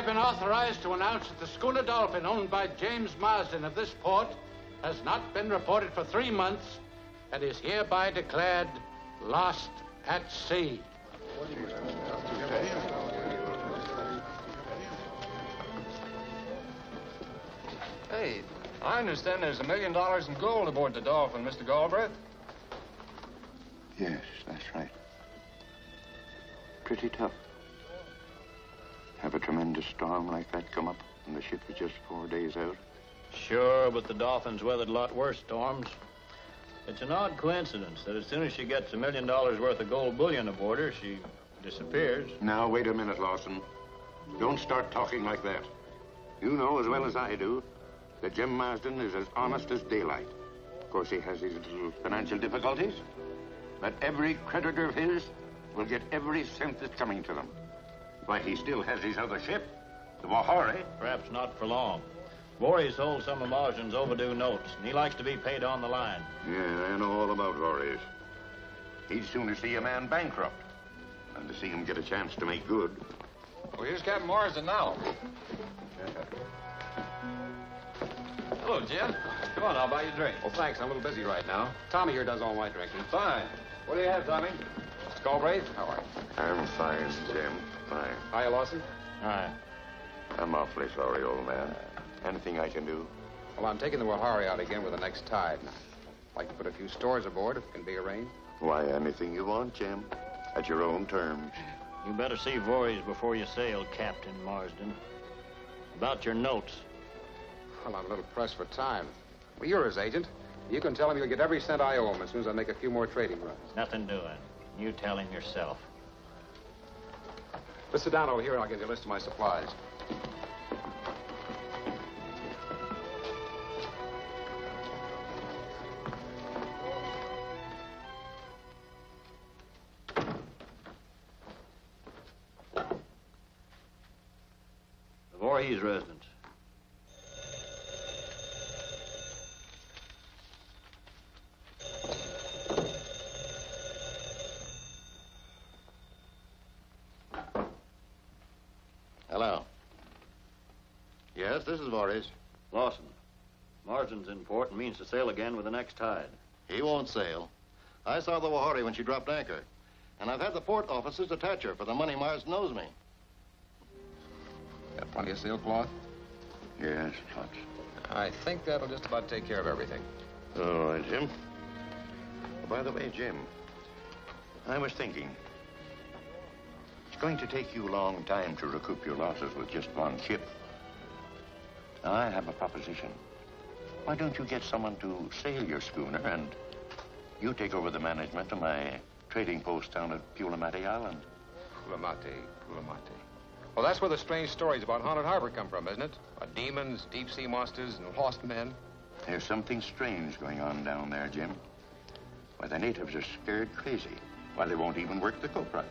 Gentlemen, I have been authorized to announce that the schooner Dolphin, owned by James Marsden of this port, has not been reported for three months and is hereby declared lost at sea. Hey, I understand there's a million dollars in gold aboard the Dolphin, Mr. Galbraith. Yes, that's right. Pretty tough. Have a tremendous storm like that come up, and the ship is just four days out. Sure, but the Dolphin's weathered a lot worse storms. It's an odd coincidence that as soon as she gets a million dollars worth of gold bullion aboard her, she disappears. Now, wait a minute, Lawson. Don't start talking like that. You know as well as I do that Jim Marsden is as honest as daylight. Of course, he has his little financial difficulties, but every creditor of his will get every cent that's coming to them. Why, he still has his other ship, the Wahari. Perhaps not for long. Voorhees holds some of Marsden's overdue notes, and he likes to be paid on the line. Yeah, I know all about Voorhees. He'd sooner see a man bankrupt than to see him get a chance to make good. Well, here's Captain Marsden now. Hello, Jim. Come on, I'll buy you a drink. Well, thanks. I'm a little busy right now. Tommy here does all my drinking. Fine. What do you have, Tommy? Mr. Galbraith, how are you? I'm fine, Jim. Fine. Hiya, Lawson. Hi. I'm awfully sorry, old man. Anything I can do? Well, I'm taking the Wahari out again with the next tide. I'd like to put a few stores aboard if it can be arranged. Why, anything you want, Jim. At your own terms. You better see Voorhees before you sail, Captain Marsden. About your notes. Well, I'm a little pressed for time. Well, you're his agent. You can tell him you'll get every cent I owe him as soon as I make a few more trading runs. Nothing doing. You tell him yourself. Let's sit down over here and I'll give you a list of my supplies. The Voorhees residence. Hello. Yes, this is Voorhees. Lawson. Marsden's in port and means to sail again with the next tide. He won't sail. I saw the Wahari when she dropped anchor. And I've had the port officers attach her for the money Marsden owes me. Got plenty of sailcloth? Yes, lots. I think that'll just about take care of everything. All right, Jim. Oh, by the way, Jim, I was thinking. It's going to take you a long time to recoup your losses with just one ship. Now, I have a proposition. Why don't you get someone to sail your schooner and you take over the management of my trading post down at Pulamati Island? Pulamati, Pulamati. Well, that's where the strange stories about Haunted Harbor come from, isn't it? About demons, deep-sea monsters, and lost men. There's something strange going on down there, Jim. Why, the natives are scared crazy. Why, they won't even work the copra.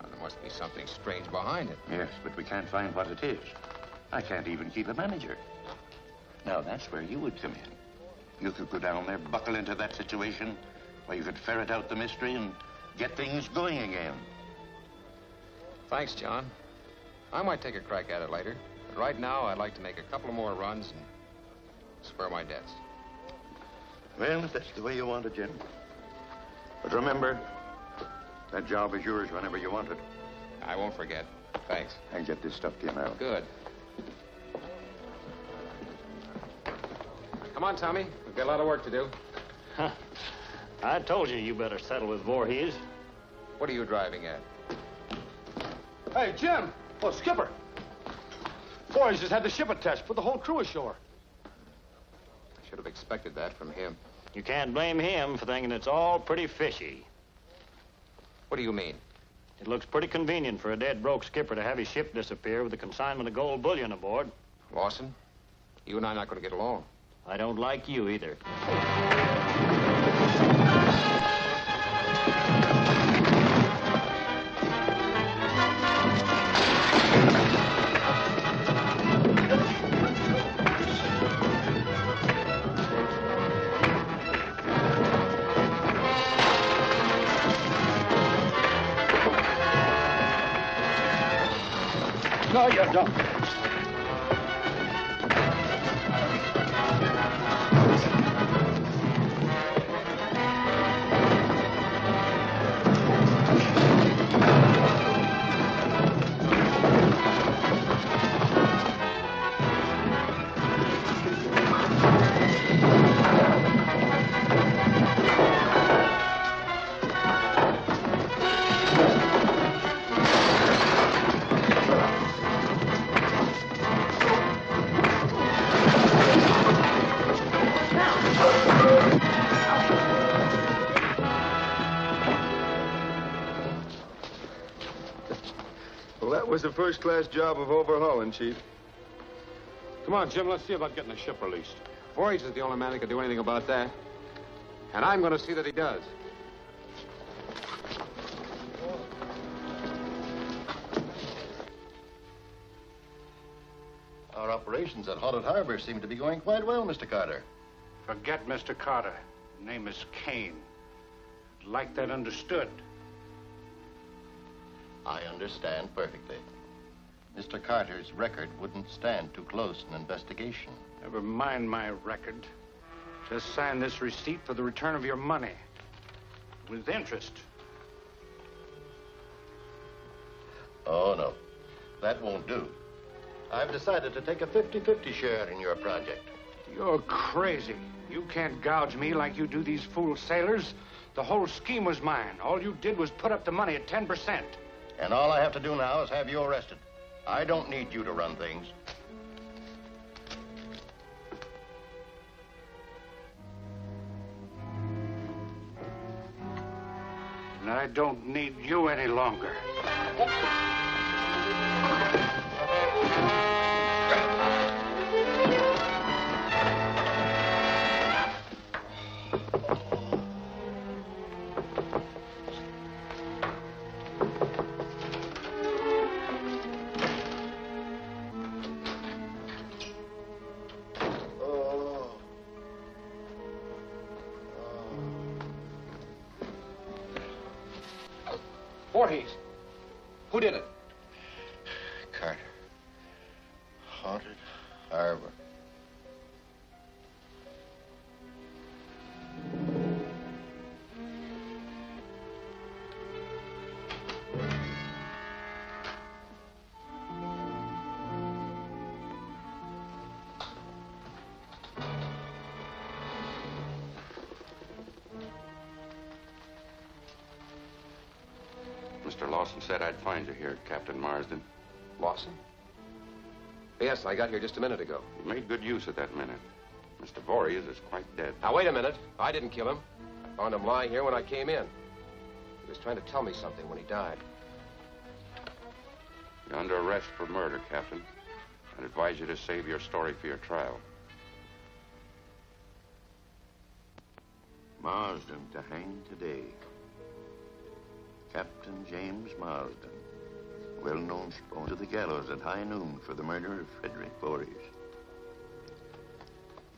Well, there must be something strange behind it. Yes, but we can't find what it is. I can't even keep a manager. Now, that's where you would come in. You could go down there, buckle into that situation, where you could ferret out the mystery and get things going again. Thanks, John. I might take a crack at it later. But right now, I'd like to make a couple more runs and square my debts. Well, if that's the way you want it, Jim. But remember, that job is yours whenever you want it. I won't forget. Thanks. And get this stuff to you now. Good. Come on, Tommy. We've got a lot of work to do. Huh. I told you you better settle with Voorhees. What are you driving at? Hey, Jim! Oh, Skipper! Boys just had the ship attached, put the whole crew ashore. I should have expected that from him. You can't blame him for thinking it's all pretty fishy. What do you mean? It looks pretty convenient for a dead broke skipper to have his ship disappear with a consignment of gold bullion aboard. Lawson, you and I are not going to get along. I don't like you either. No, you don't. First-class job of overhauling, Chief. Come on, Jim, let's see about getting the ship released. Voorhees is the only man that can do anything about that. And I'm going to see that he does. Our operations at Haunted Harbor seem to be going quite well, Mr. Carter. Forget Mr. Carter. His name is Kane. I'd like that understood. I understand perfectly. Mr. Carter's record wouldn't stand too close an investigation. Never mind my record. Just sign this receipt for the return of your money. With interest. Oh, no. That won't do. I've decided to take a 50-50 share in your project. You're crazy. You can't gouge me like you do these fool sailors. The whole scheme was mine. All you did was put up the money at 10%. And all I have to do now is have you arrested. I don't need you to run things. And I don't need you any longer. Yes, I got here just a minute ago. You made good use of that minute. Mr. Voorhees is quite dead. Now, wait a minute. I didn't kill him. I found him lying here when I came in. He was trying to tell me something when he died. You're under arrest for murder, Captain. I'd advise you to save your story for your trial. Marsden to hang today. Captain James Marsden, well-known spawn to the gallows at high noon for the murder of Frederick Voorhees.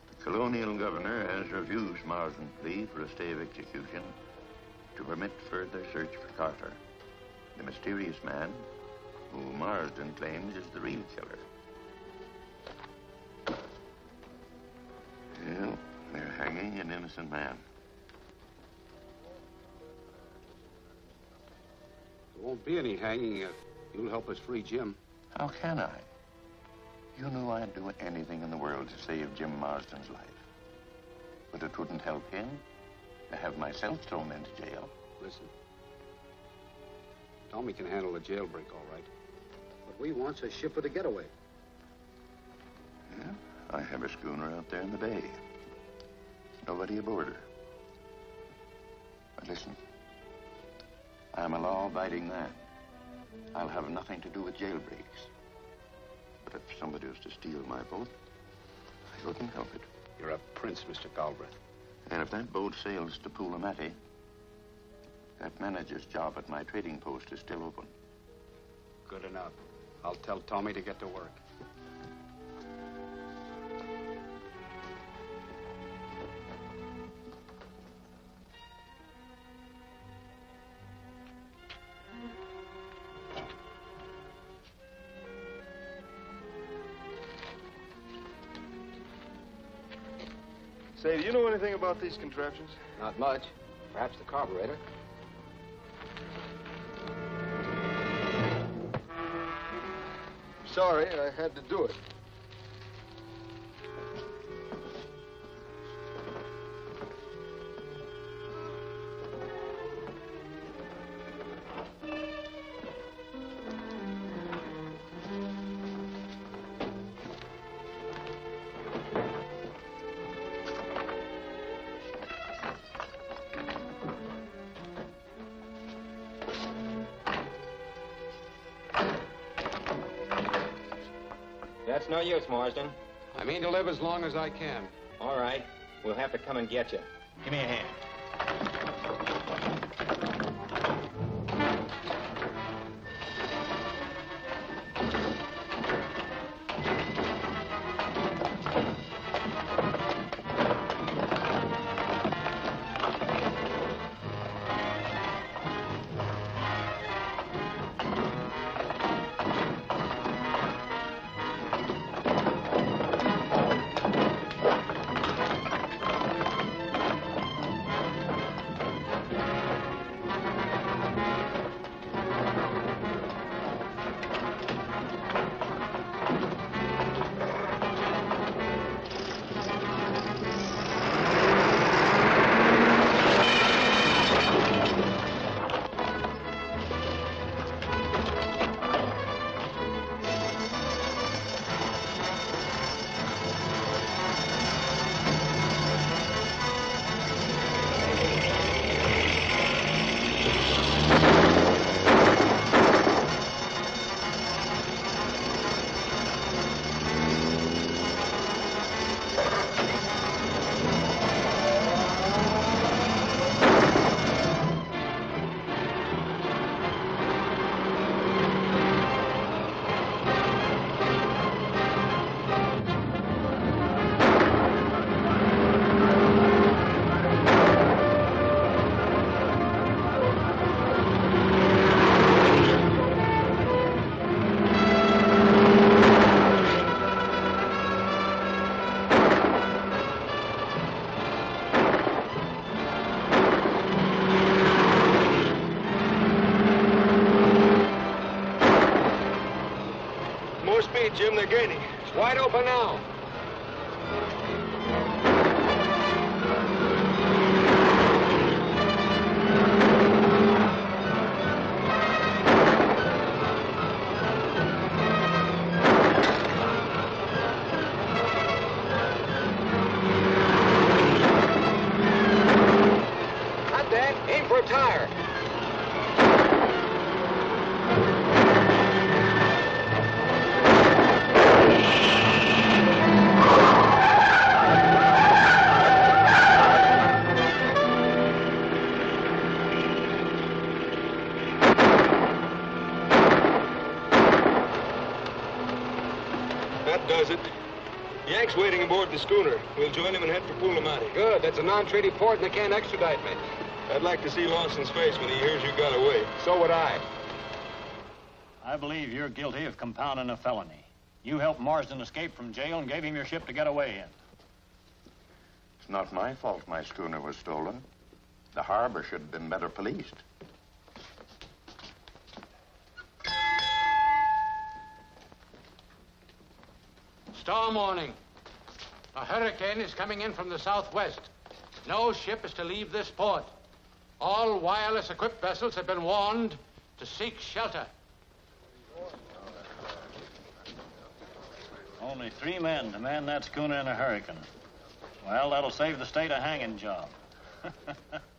The colonial governor has refused Marsden's plea for a stay of execution to permit further search for Carter, the mysterious man who Marsden claims is the real killer. Well, they're hanging an innocent man. There won't be any hanging if you'll help us free Jim. How can I? You knew I'd do anything in the world to save Jim Marsden's life. But it wouldn't help him to have myself thrown into jail. Listen. Tommy can handle a jailbreak, all right. What we want's a ship with a getaway. Yeah, I have a schooner out there in the bay. Nobody aboard her. But listen, I'm a law-abiding man. I'll have nothing to do with jailbreaks. But if somebody was to steal my boat, I couldn't help it. You're a prince, Mr. Galbraith. And if that boat sails to Pulamati, that manager's job at my trading post is still open. Good enough. I'll tell Tommy to get to work. Say, do you know anything about these contraptions? Not much. Perhaps the carburetor. Sorry, I had to do it. That's Marsden. I mean to live as long as I can. All right. We'll have to come and get you. Give me a hand. Wide open now. The schooner. We'll join him and head for Pulamati. Good. That's a non-treaty port, and they can't extradite me. I'd like to see Lawson's face when he hears you got away. So would I. I believe you're guilty of compounding a felony. You helped Marsden escape from jail and gave him your ship to get away in. It's not my fault my schooner was stolen. The harbor should have been better policed. Storm warning. A hurricane is coming in from the southwest. No ship is to leave this port. All wireless equipped vessels have been warned to seek shelter. Only three men to man that schooner in a hurricane. Well, that'll save the state a hanging job.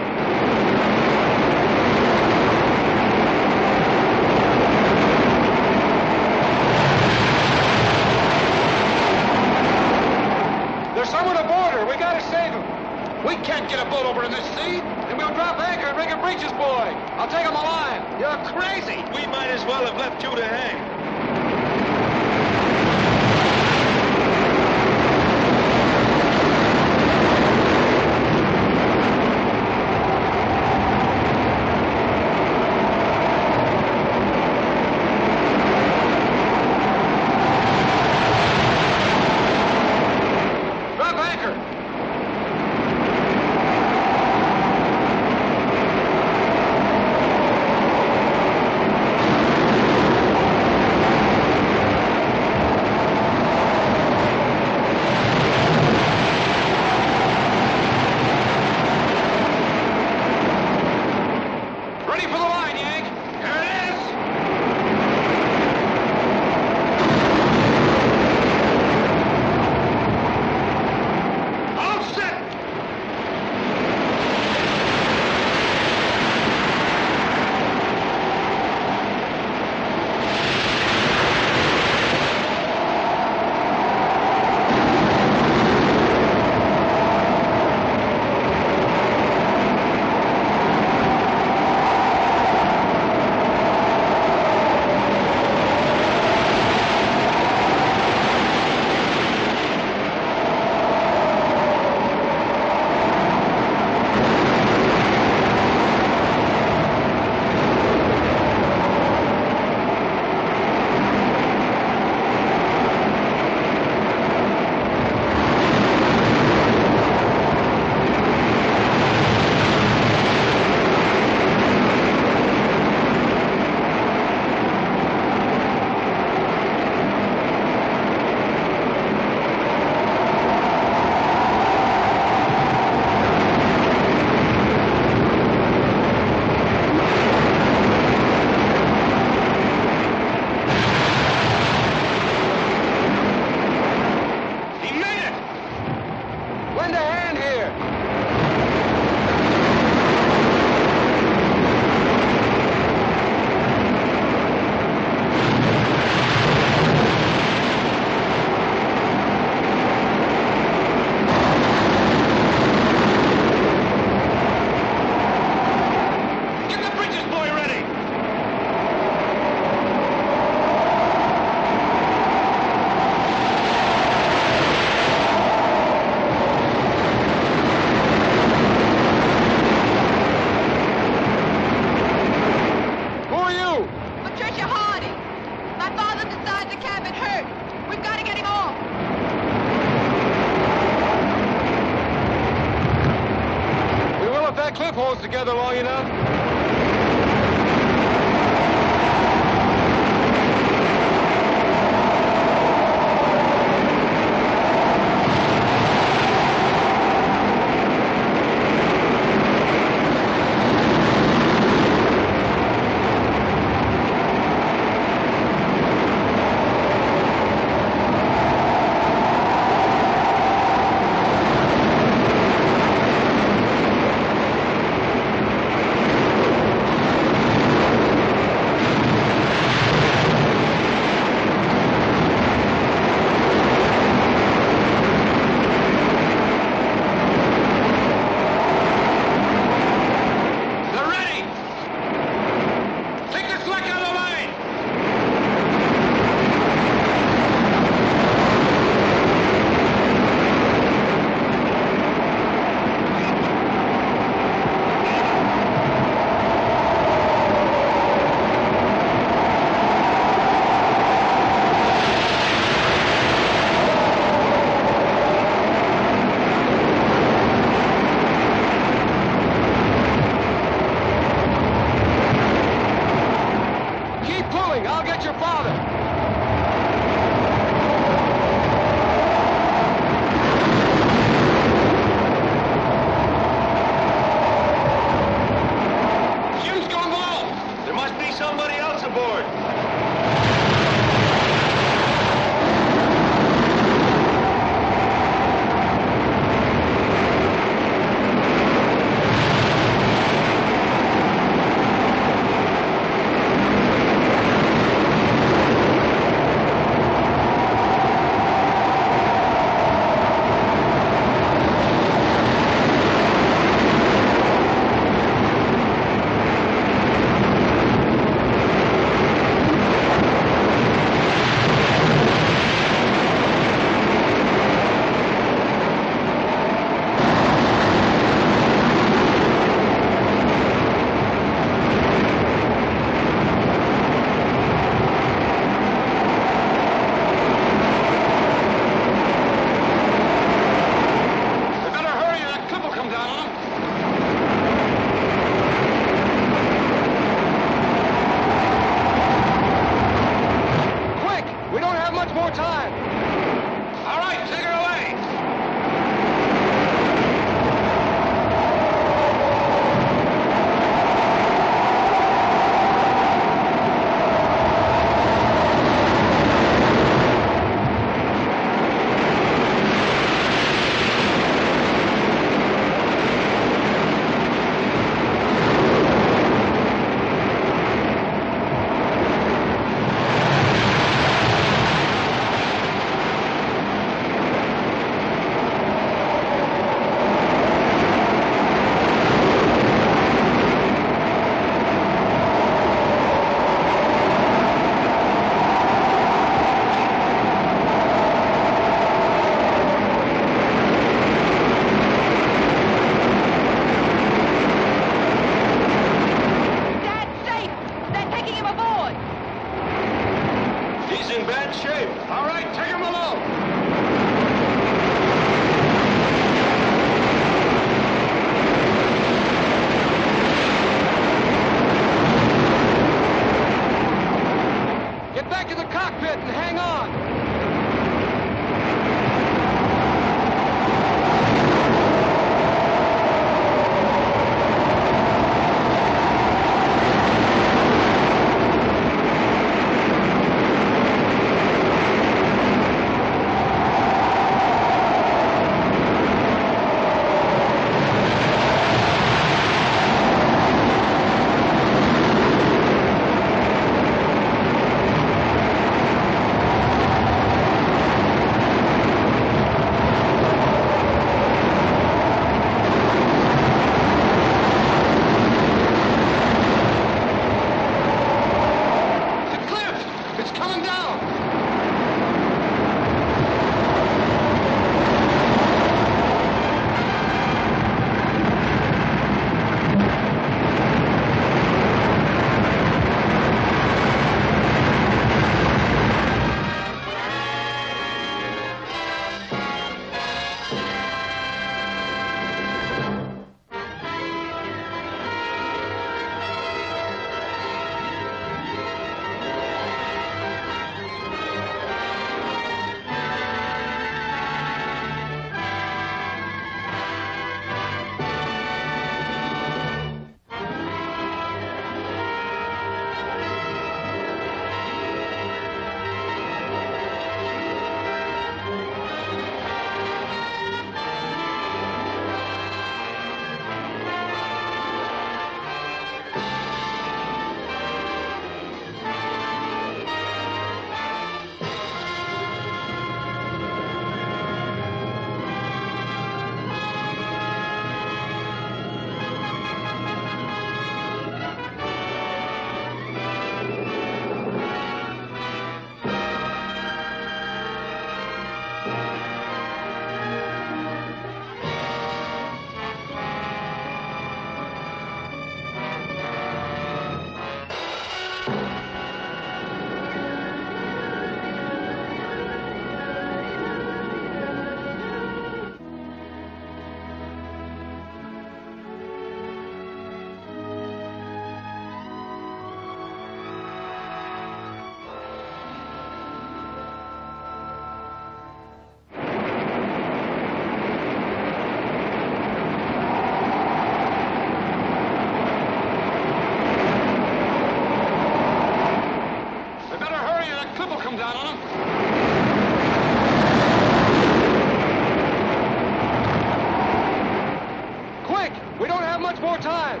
have much more time.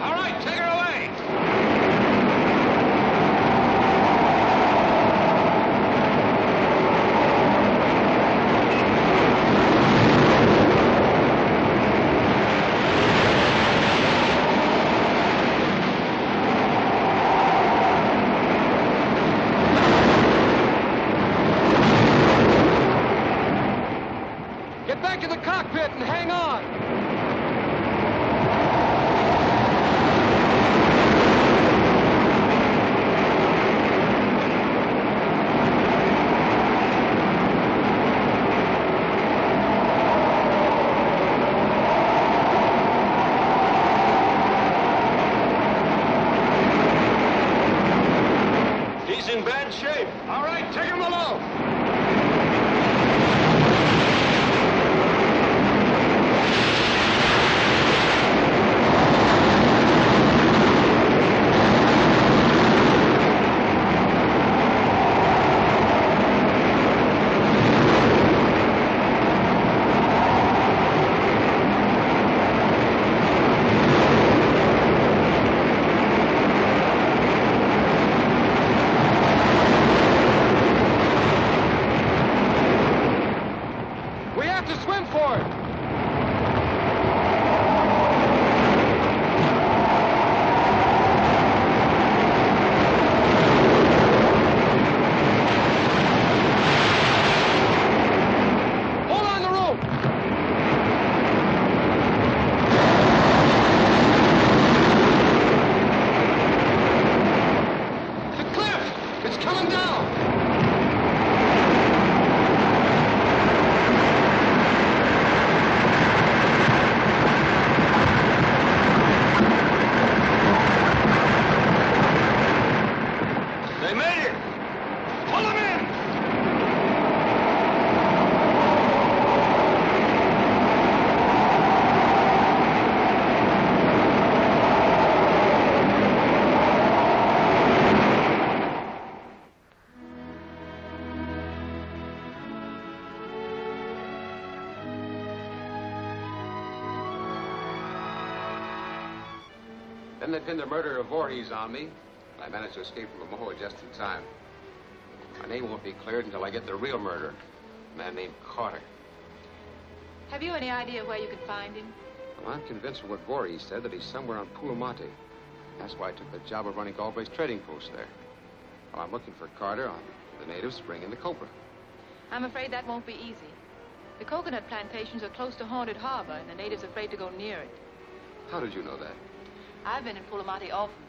All right, take her pinned the murder of Voorhees on me. I managed to escape from Momoa just in time. My name won't be cleared until I get the real murderer, a man named Carter. Have you any idea where you could find him? Well, I'm convinced from what Voorhees said that he's somewhere on Pulamati. That's why I took the job of running Galbraith's trading post there. Well, I'm looking for Carter on the natives bringing the copra. I'm afraid that won't be easy. The coconut plantations are close to Haunted Harbor, and the natives are afraid to go near it. How did you know that? I've been in Pulamati often.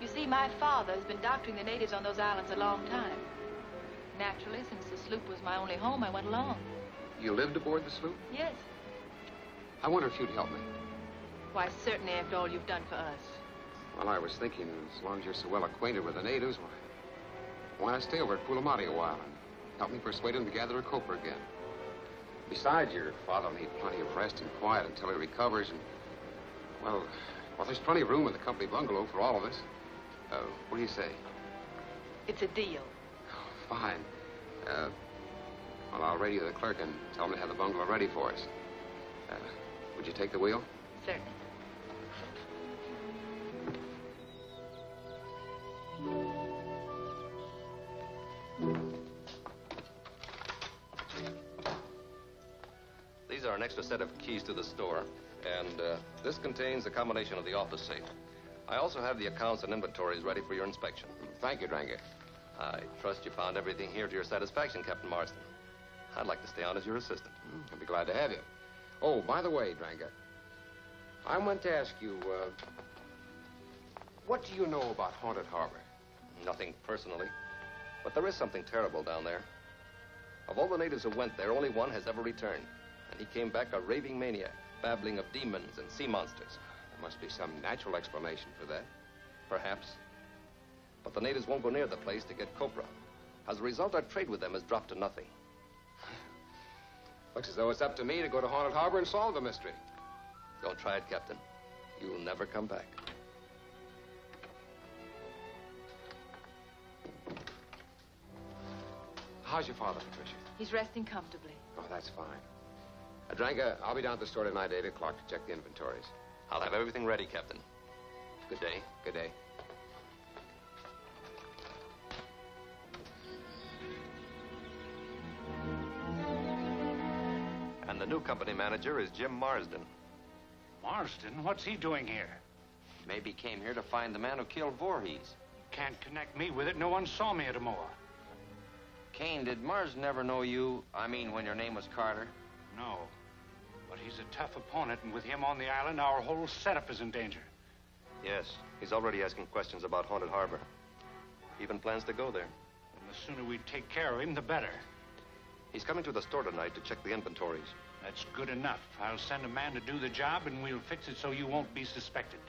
You see, my father has been doctoring the natives on those islands a long time. Naturally, since the sloop was my only home, I went along. You lived aboard the sloop? Yes. I wonder if you'd help me. Why, certainly after all you've done for us. Well, I was thinking, as long as you're so well acquainted with the natives, why, why not stay over at Pulamati a while and help me persuade them to gather a copra again? Besides, your father will need plenty of rest and quiet until he recovers, and, well, well, there's plenty of room in the company bungalow for all of us. Uh, what do you say? It's a deal. Fine. Uh, well, I'll radio the clerk and tell him to have the bungalow ready for us. Uh, would you take the wheel? Certainly. These are an extra set of keys to the store, and uh, this contains a combination of the office safe. I also have the accounts and inventories ready for your inspection. Thank you, Dranga. I trust you found everything here to your satisfaction, Captain Marsden. I'd like to stay on as your assistant. I'd be glad to have you. Oh, by the way, Dranga, I want to ask you, uh, what do you know about Haunted Harbor? Nothing personally, but there is something terrible down there. Of all the natives who went there, only one has ever returned. And he came back a raving maniac, babbling of demons and sea monsters. There must be some natural explanation for that. Perhaps. But the natives won't go near the place to get copra. As a result, our trade with them has dropped to nothing. Looks as though it's up to me to go to Haunted Harbor and solve the mystery. Don't try it, Captain. You'll never come back. How's your father, Patricia? He's resting comfortably. Oh, that's fine. Adranka, I'll be down at the store tonight at 8 o'clock to check the inventories. I'll have everything ready, Captain. Good day. Good day. And the new company manager is Jim Marsden. Marsden? What's he doing here? Maybe came here to find the man who killed Voorhees. Can't connect me with it. No one saw me at Amoa. Kane, did Marsden ever know you? I mean, when your name was Carter? No. But he's a tough opponent, and with him on the island, our whole setup is in danger. Yes. He's already asking questions about Haunted Harbor. Even plans to go there. And the sooner we take care of him, the better. He's coming to the store tonight to check the inventories. That's good enough. I'll send a man to do the job, and we'll fix it so you won't be suspected.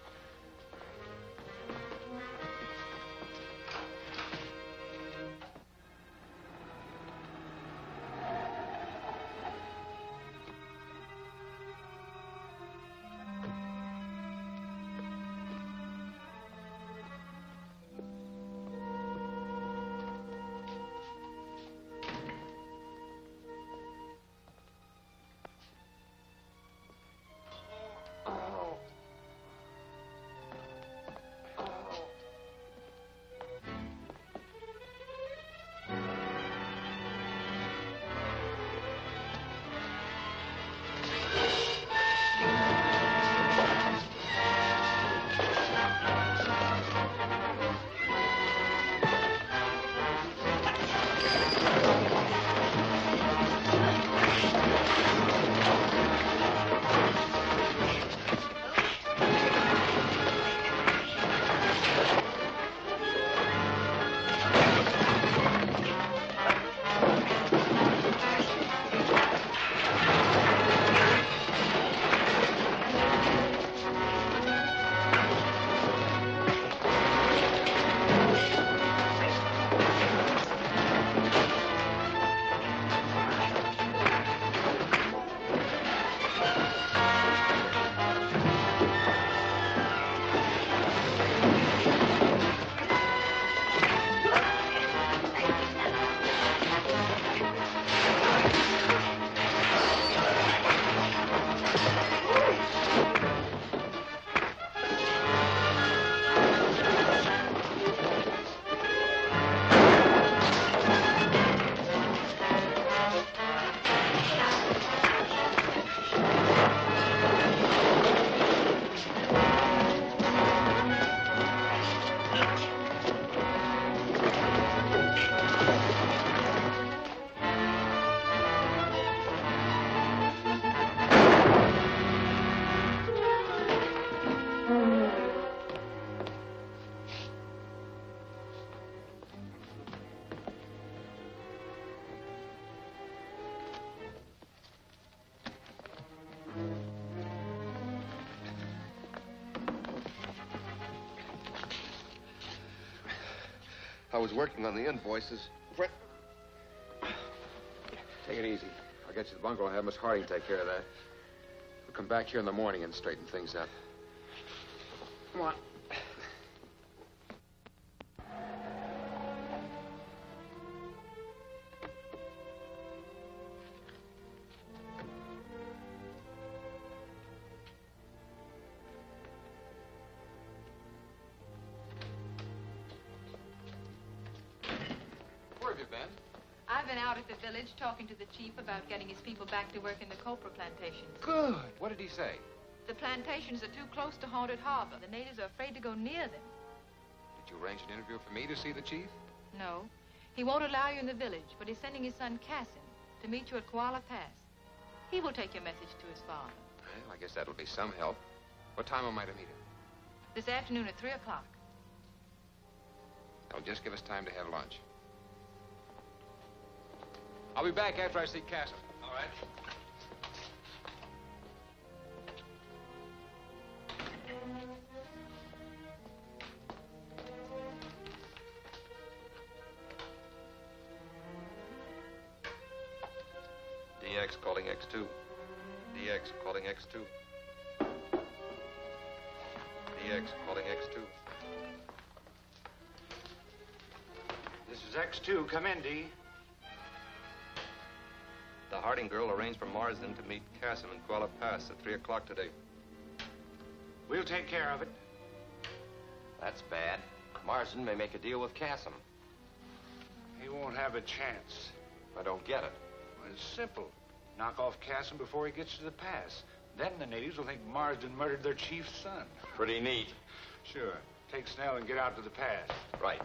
Was working on the invoices. When... Take it easy. I'll get you the bungalow and have Miss Harding take care of that. We'll come back here in the morning and straighten things up. Chief about getting his people back to work in the copra plantations. Good. What did he say? The plantations are too close to Haunted Harbor. The natives are afraid to go near them. Did you arrange an interview for me to see the chief? No. He won't allow you in the village, but he's sending his son Cassim to meet you at Koala Pass. He will take your message to his father. Well, I guess that'll be some help. What time am I to meet him? This afternoon at 3 o'clock. That'll just give us time to have lunch. I'll be back after I see Castle. All right. DX calling X2. DX calling X2. DX calling X2. This is X2. Come in, D. Harding girl arranged for Marsden to meet Cassim in Kuala Pass at 3 o'clock today. We'll take care of it. That's bad. Marsden may make a deal with Cassim. He won't have a chance. I don't get it. Well, it's simple. Knock off Cassim before he gets to the pass. Then the natives will think Marsden murdered their chief's son. Pretty neat. Sure. Take Snell and get out to the pass. Right.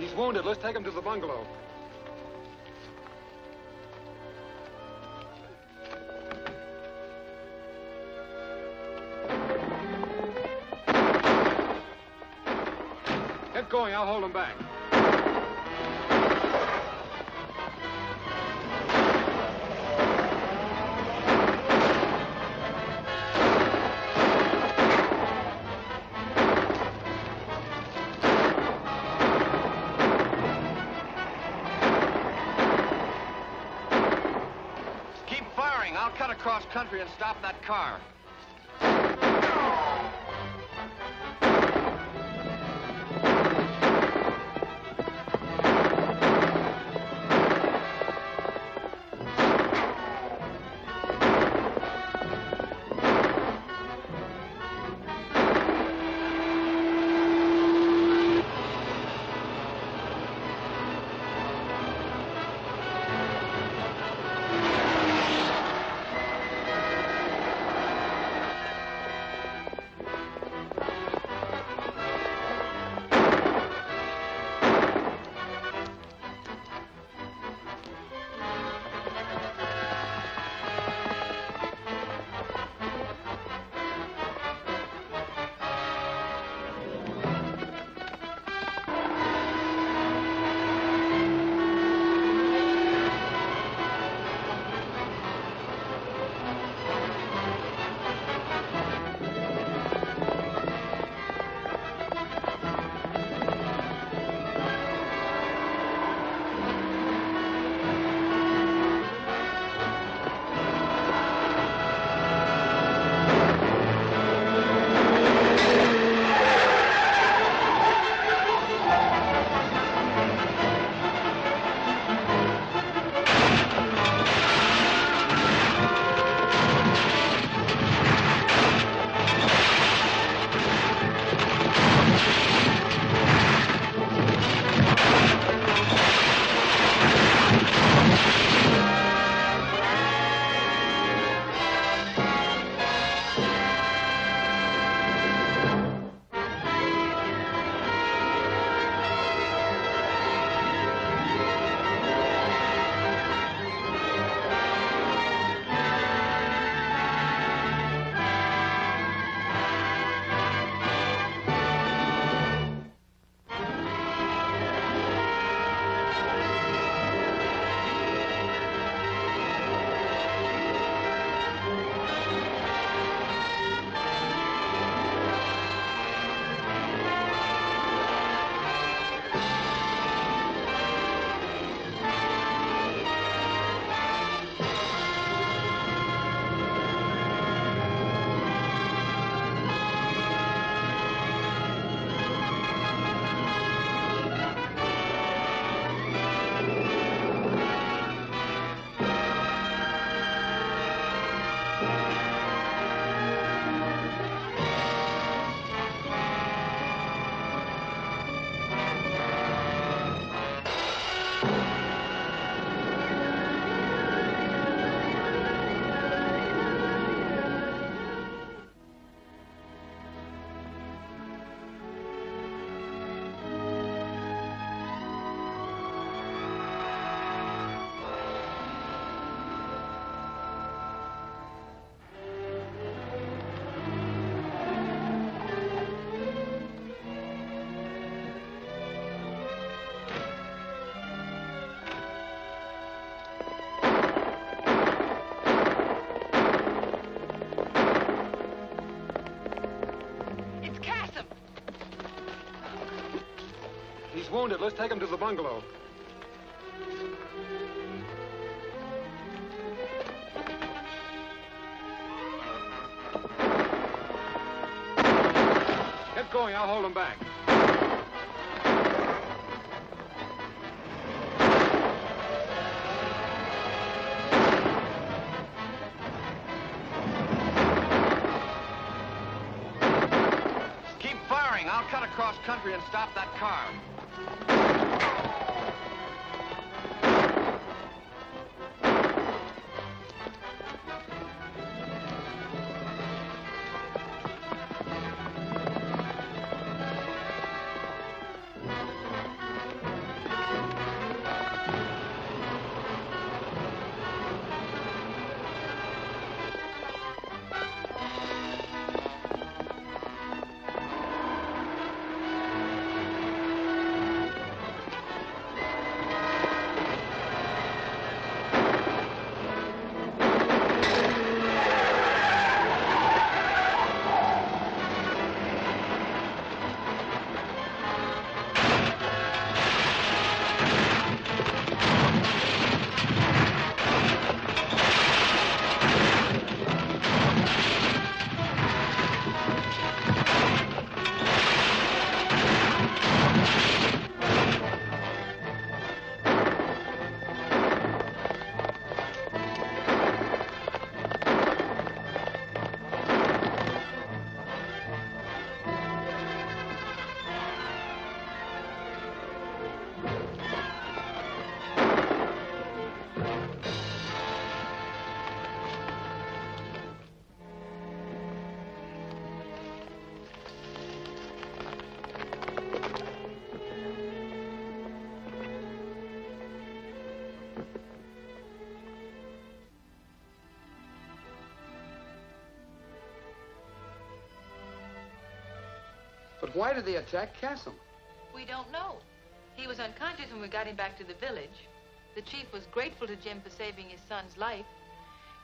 He's wounded. Let's take him to the bungalow. Get going. I'll hold him back. Country and stop that car. Wounded. Let's take him to the bungalow. Get going. I'll hold him back. Keep firing. I'll cut across country and stop that car. But why did they attack Castle? We don't know. He was unconscious when we got him back to the village. The chief was grateful to Jim for saving his son's life,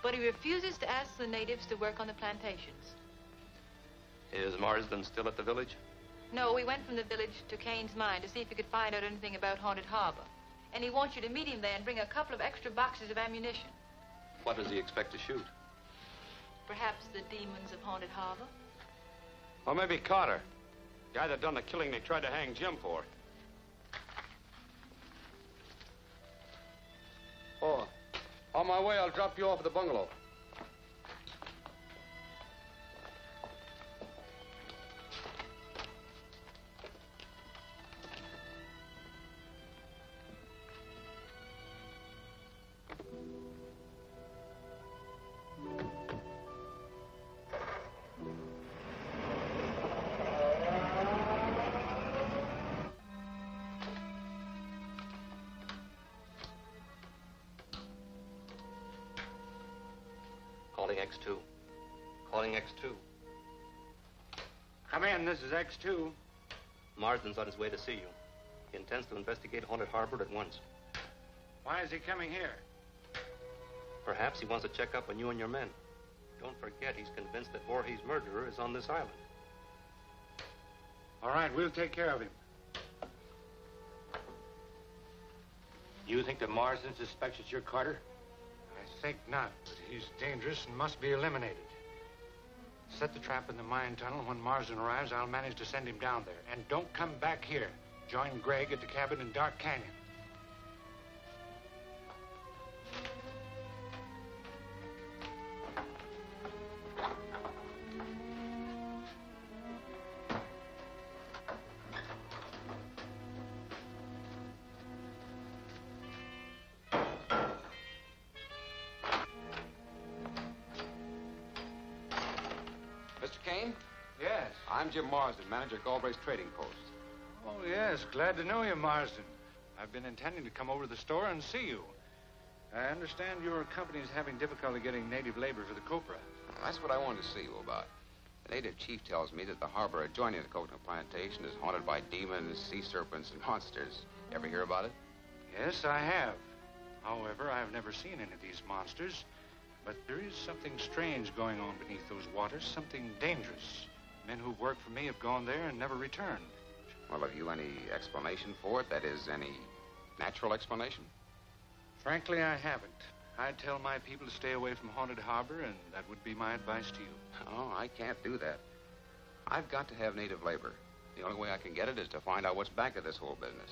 but he refuses to ask the natives to work on the plantations. Is Marsden still at the village? No, we went from the village to Kane's mine to see if he could find out anything about Haunted Harbor. And he wants you to meet him there and bring a couple of extra boxes of ammunition. What does he expect to shoot? Perhaps the demons of Haunted Harbor. Or maybe Carter. Guy that done the killing they tried to hang Jim for. Oh, on my way, I'll drop you off at the bungalow. Calling X2. Calling X2. Come in, this is X2. Marsden's on his way to see you. He intends to investigate Haunted Harbor at once. Why is he coming here? Perhaps he wants to check up on you and your men. Don't forget, he's convinced that Voorhees' murderer is on this island. All right, we'll take care of him. You think that Marsden suspects it's your Carter? I think not, but he's dangerous and must be eliminated. Set the trap in the mine tunnel. When Marsden arrives, I'll manage to send him down there. And don't come back here. Join Greg at the cabin in Dark Canyon. Jim Marsden, manager at Galbraith's Trading Post. Oh, yes. Glad to know you, Marsden. I've been intending to come over to the store and see you. I understand your company is having difficulty getting native labor for the copra. That's what I wanted to see you about. The native chief tells me that the harbor adjoining the coconut plantation is haunted by demons, sea serpents, and monsters. You ever hear about it? Yes, I have. However, I've never seen any of these monsters. But there is something strange going on beneath those waters, something dangerous. Men who've worked for me have gone there and never returned. Well, have you any explanation for it? That is, any natural explanation? Frankly, I haven't. I tell my people to stay away from Haunted Harbor, and that would be my advice to you. Oh, I can't do that. I've got to have native labor. The only way I can get it is to find out what's back of this whole business.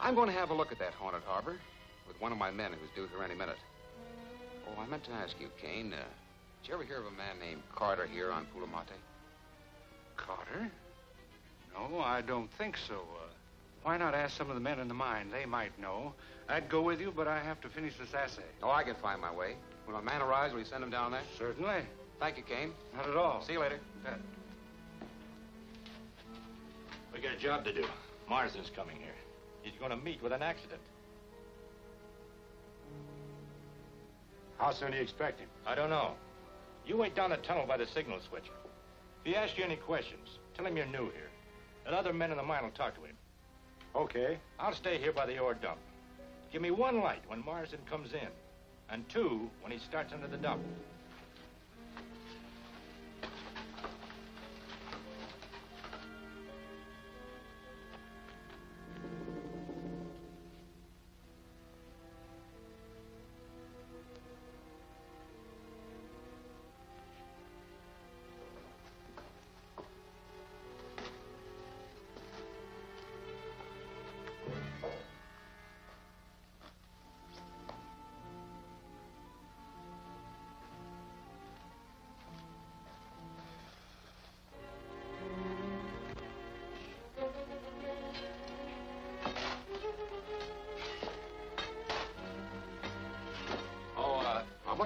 I'm going to have a look at that Haunted Harbor with one of my men who's due here any minute. Oh, I meant to ask you, Kane. Uh, did you ever hear of a man named Carter here on Pulamati? Carter? No, I don't think so. Uh, why not ask some of the men in the mine? They might know. I'd go with you, but I have to finish this assay. Oh, I can find my way. When a man arrives, will you send him down there? Certainly. Thank you, Kane. Not at all. See you later. Bet. We got a job to do. Marsden's coming here. He's going to meet with an accident. How soon do you expect him? I don't know. You wait down the tunnel by the signal switch. If he asks you any questions, tell him you're new here. And other men in the mine will talk to him. Okay. I'll stay here by the ore dump. Give me one light when Marsden comes in, and two when he starts into the dump.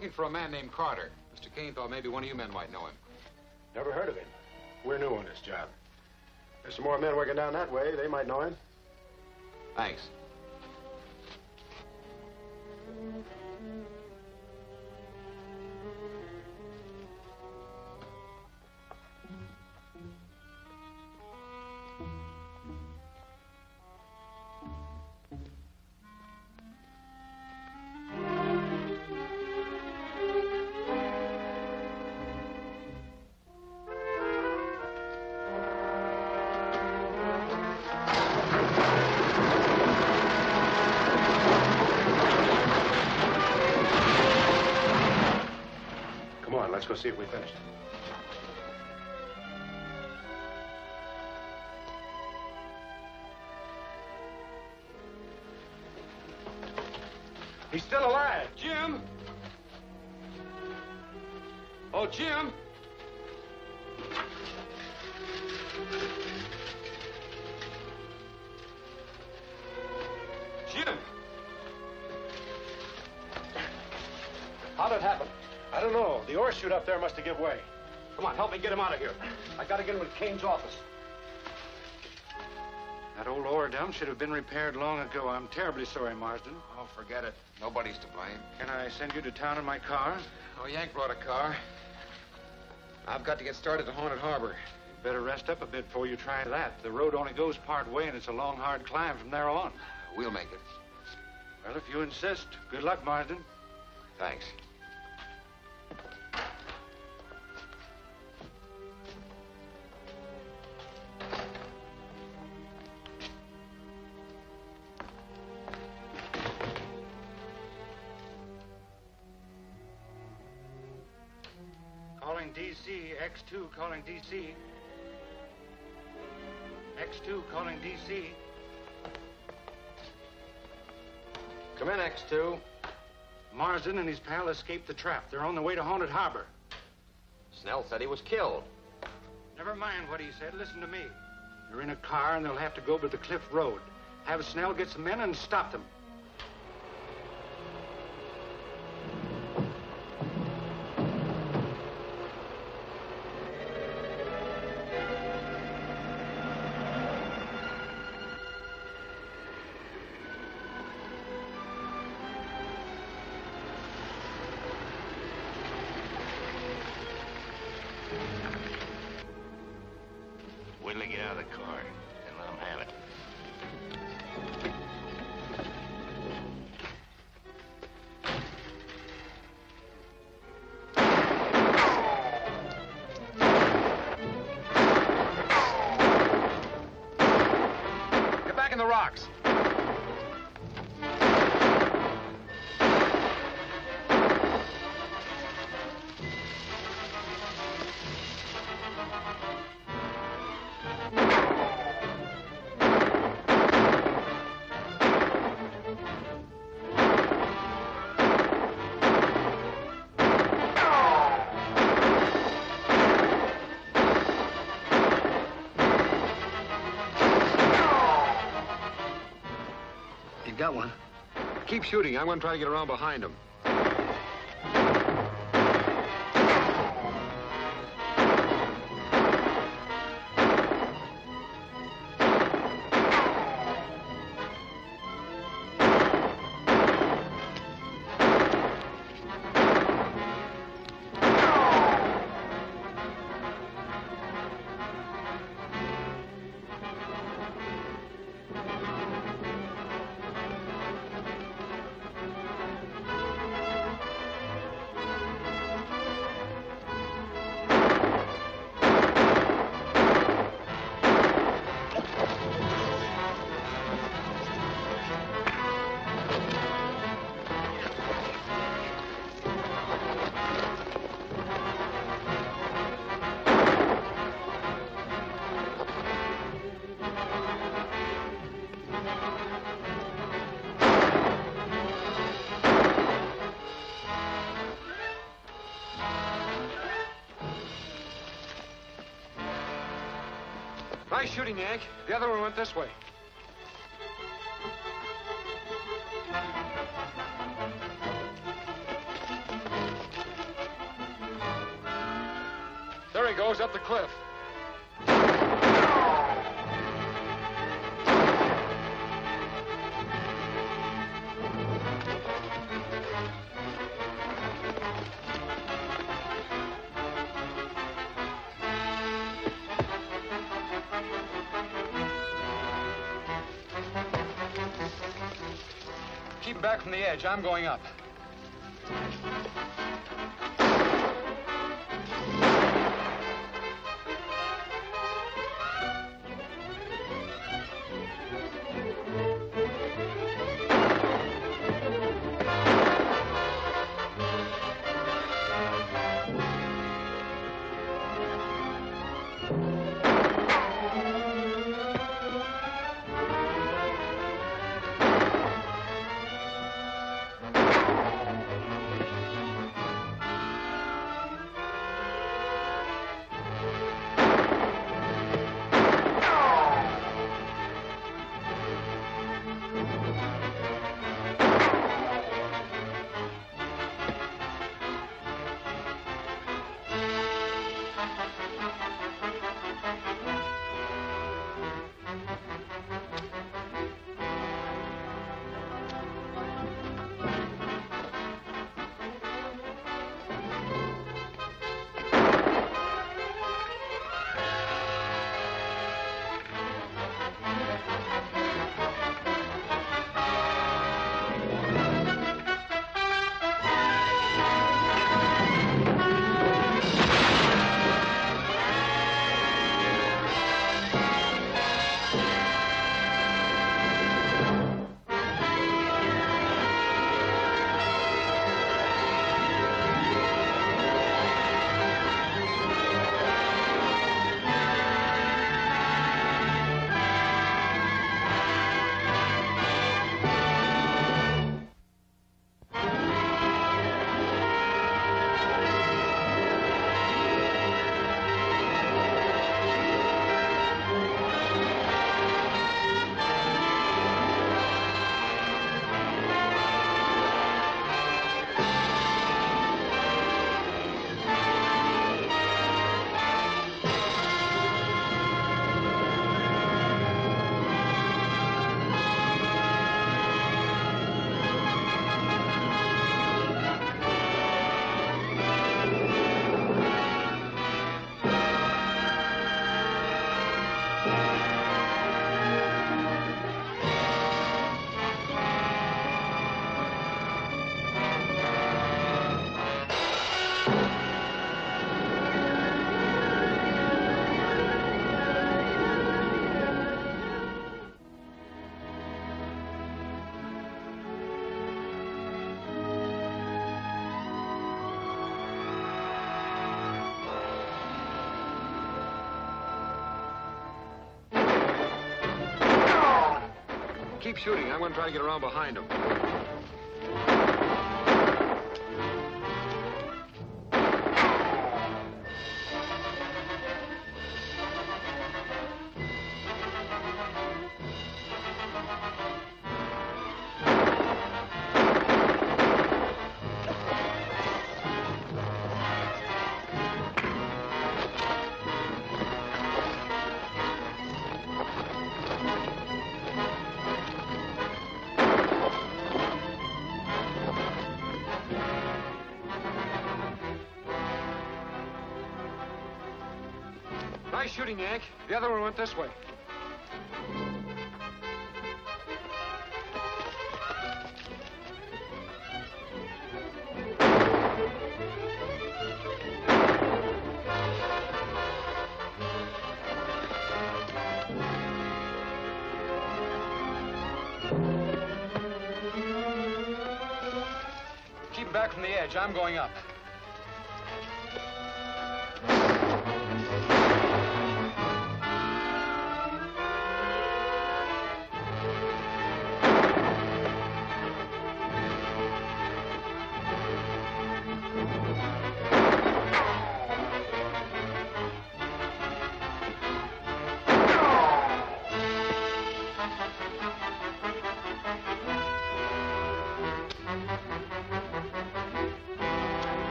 Looking for a man named Carter. Mr. Kane thought maybe one of you men might know him. Never heard of him. We're new on this job. There's some more men working down that way. They might know him. Thanks. See if we finished. There must have given way. Come on, help me get him out of here. I gotta get him to Kane's office. That old ore dump should have been repaired long ago. I'm terribly sorry, Marsden. Oh, forget it. Nobody's to blame. Can I send you to town in my car? Oh, Yank brought a car. I've got to get started to Haunted Harbor. Better rest up a bit before you try that. The road only goes part way, and it's a long, hard climb from there on. We'll make it. Well, if you insist. Good luck, Marsden. Thanks. X2 calling DC. X2 calling DC. Come in, X2. Marsden and his pal escaped the trap. They're on the way to Haunted Harbor. Snell said he was killed. Never mind what he said. Listen to me. They're in a car and they'll have to go to the Cliff Road. Have Snell get some men and stop them. Keep shooting. I'm going to try to get around behind him. Shooting, Yank. The other one went this way. Edge. I'm going up. Keep shooting. I'm going to try to get around behind him. Yank. The other one went this way. Keep back from the edge. I'm going up.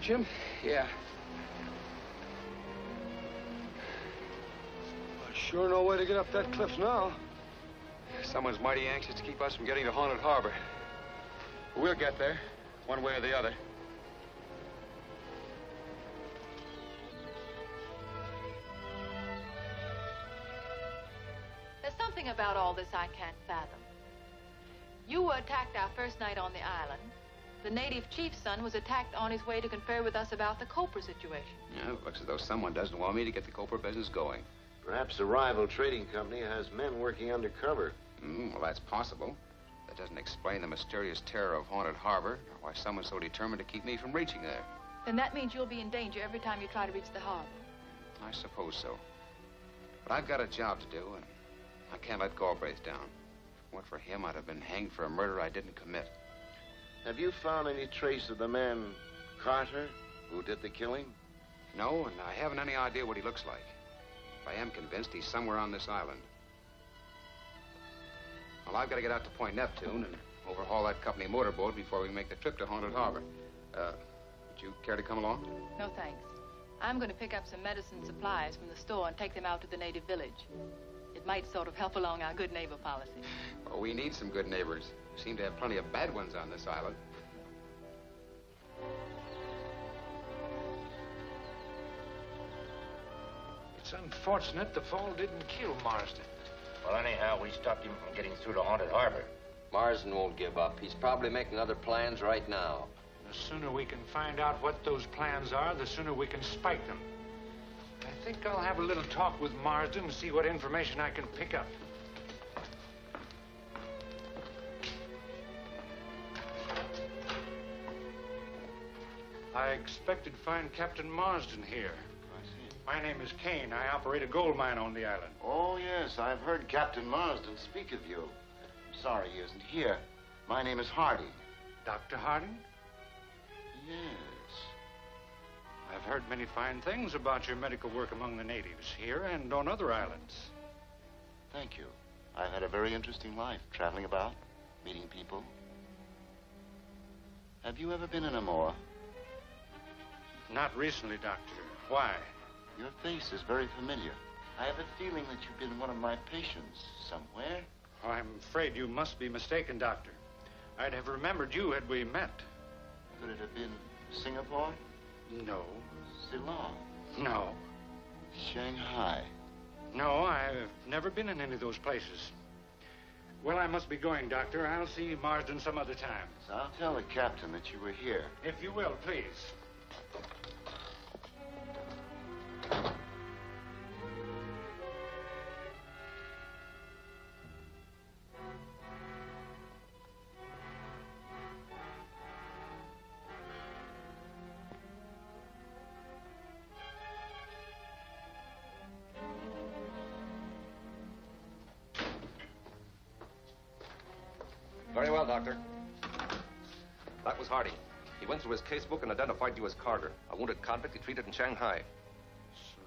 Right, Jim? Yeah. Sure no way to get up that cliff now. Someone's mighty anxious to keep us from getting to Haunted Harbor. We'll get there, one way or the other. There's something about all this I can't fathom. You were attacked our first night on the island. The native chief's son was attacked on his way to confer with us about the copra situation. Yeah, it looks as though someone doesn't want me to get the copra business going. Perhaps the rival trading company has men working undercover. Mm, well, that's possible. That doesn't explain the mysterious terror of Haunted Harbor, or why someone's so determined to keep me from reaching there. Then that means you'll be in danger every time you try to reach the harbor. I suppose so. But I've got a job to do, and I can't let Galbraith down. If it weren't for him, I'd have been hanged for a murder I didn't commit. Have you found any trace of the man, Carter, who did the killing? No, and I haven't any idea what he looks like. But I am convinced he's somewhere on this island. Well, I've got to get out to Point Neptune and overhaul that company motorboat before we make the trip to Haunted Harbor. Uh, would you care to come along? No thanks. I'm going to pick up some medicine supplies from the store and take them out to the native village. It might sort of help along our good neighbor policy. Oh, we need some good neighbors. We seem to have plenty of bad ones on this island. It's unfortunate the fall didn't kill Marsden. Well, anyhow, we stopped him from getting through to Haunted Harbor. Marsden won't give up. He's probably making other plans right now. The sooner we can find out what those plans are, the sooner we can spike them. I think I'll have a little talk with Marsden and see what information I can pick up. I expected to find Captain Marsden here. Oh, I see. My name is Kane. I operate a gold mine on the island. Oh, yes, I've heard Captain Marsden speak of you. I'm sorry he isn't here. My name is Harding. Dr. Harding? Yes. I've heard many fine things about your medical work among the natives, here and on other islands. Thank you. I've had a very interesting life, traveling about, meeting people. Have you ever been in Amora? Not recently, Doctor. Why? Your face is very familiar. I have a feeling that you've been one of my patients somewhere. Oh, I'm afraid you must be mistaken, Doctor. I'd have remembered you had we met. Could it have been Singapore? No. Ceylon? No. Shanghai? No, I've never been in any of those places. Well, I must be going, Doctor. I'll see Marsden some other time. I'll tell the captain that you were here. If you will, please. Very well, Doctor. That was Harding. He went through his casebook and identified you as Carter, a wounded convict he treated in Shanghai.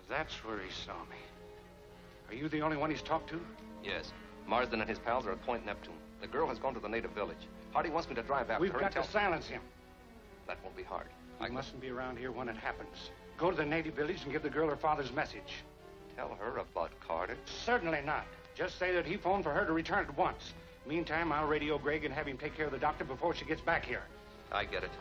That's where he saw me. Are you the only one he's talked to? Yes. Marsden and his pals are at Point Neptune. The girl has gone to the native village. Harding wants me to drive after We've her got and tell... to silence him. That won't be hard. I mustn't be around here when it happens. Go to the native village and give the girl her father's message. Tell her about Carter? Certainly not. Just say that he phoned for her to return at once. Meantime, I'll radio Greg and have him take care of the doctor before she gets back here. I get it.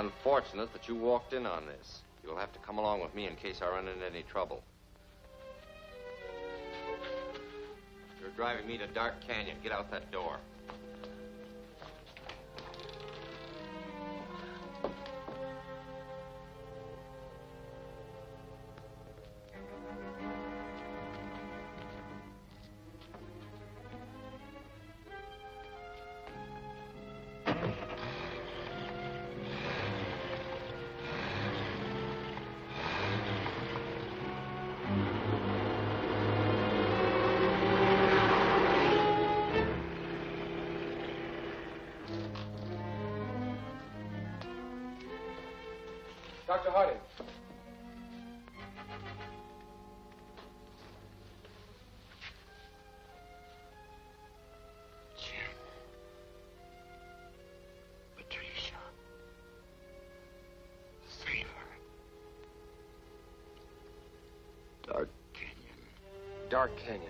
Unfortunate that you walked in on this. You'll have to come along with me in case I run into any trouble. You're driving me to Dark Canyon. Get out that door. Dr. Harding. Patricia. Save her. Dark Canyon. Dark Canyon.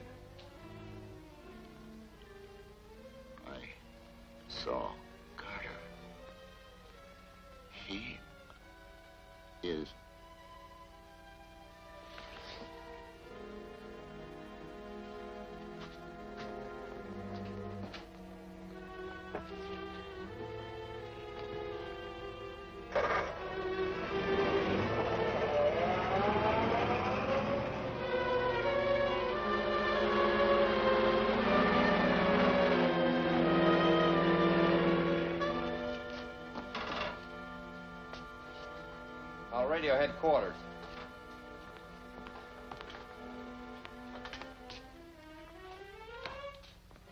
Radio headquarters.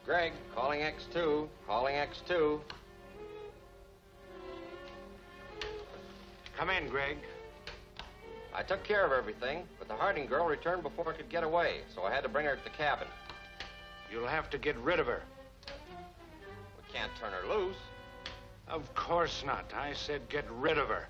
Greg, calling X2. Calling X2. Come in, Greg. I took care of everything, but the Harding girl returned before I could get away, so I had to bring her to the cabin. You'll have to get rid of her. We can't turn her loose. Of course not. I said get rid of her.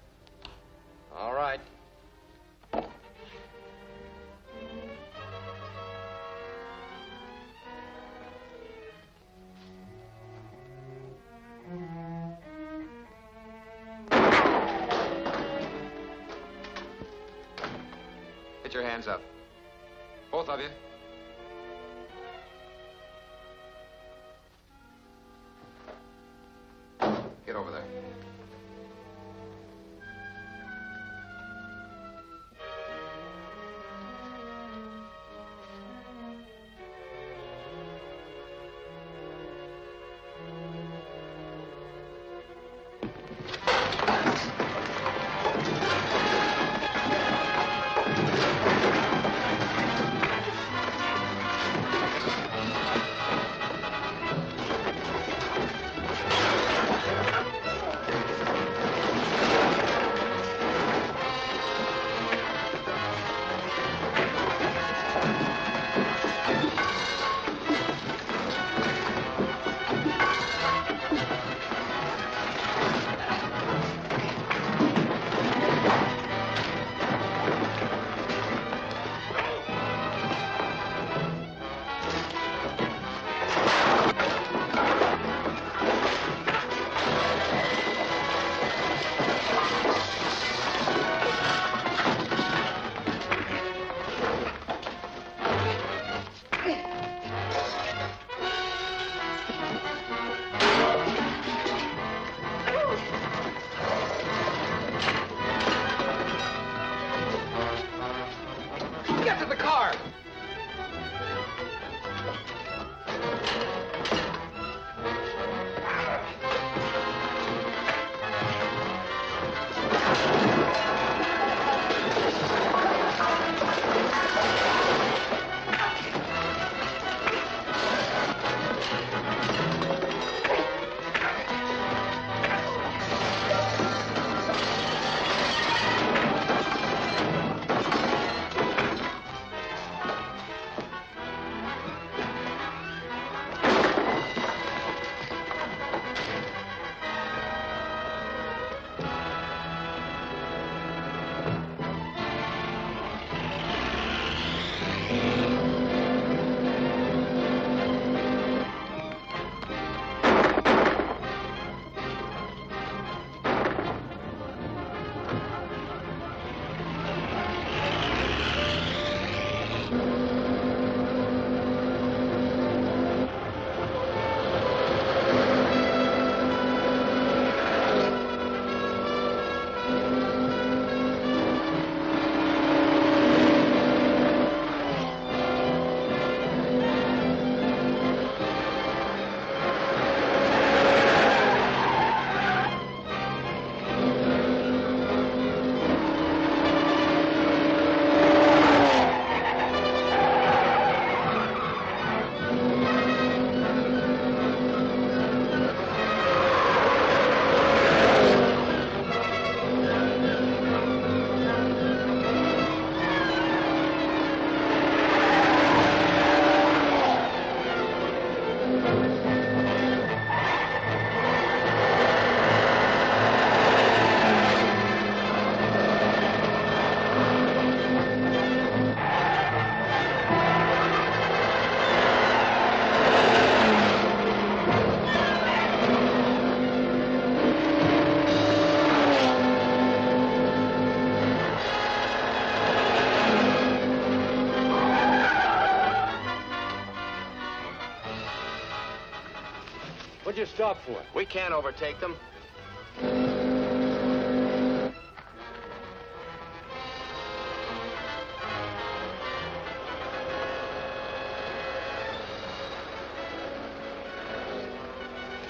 For? We can't overtake them.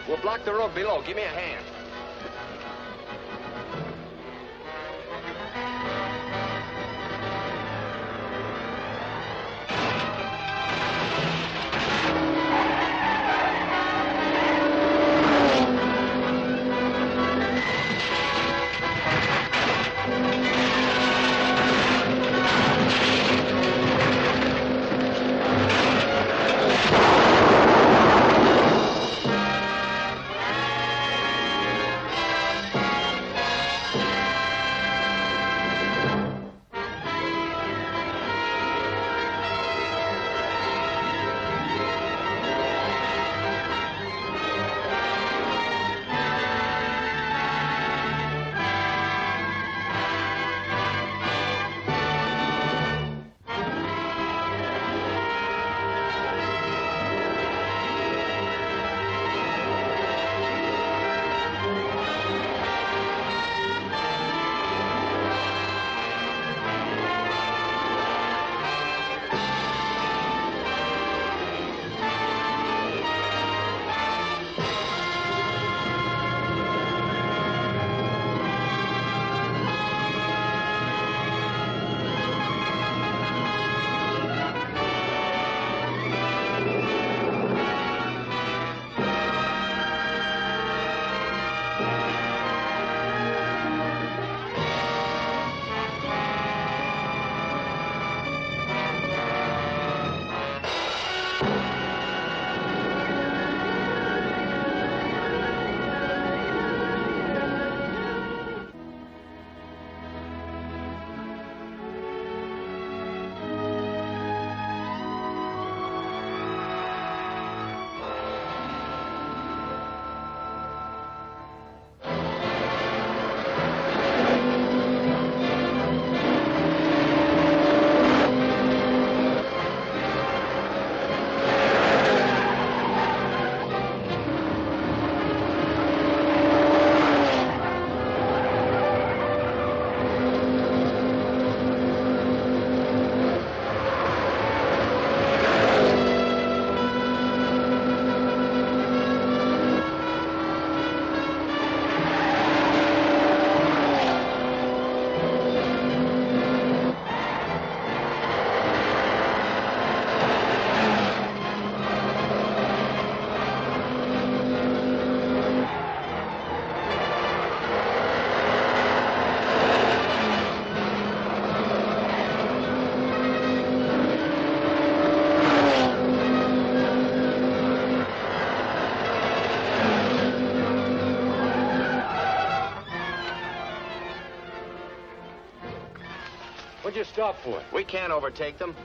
We'll block the road below. Give me a hand. For? We can't overtake them.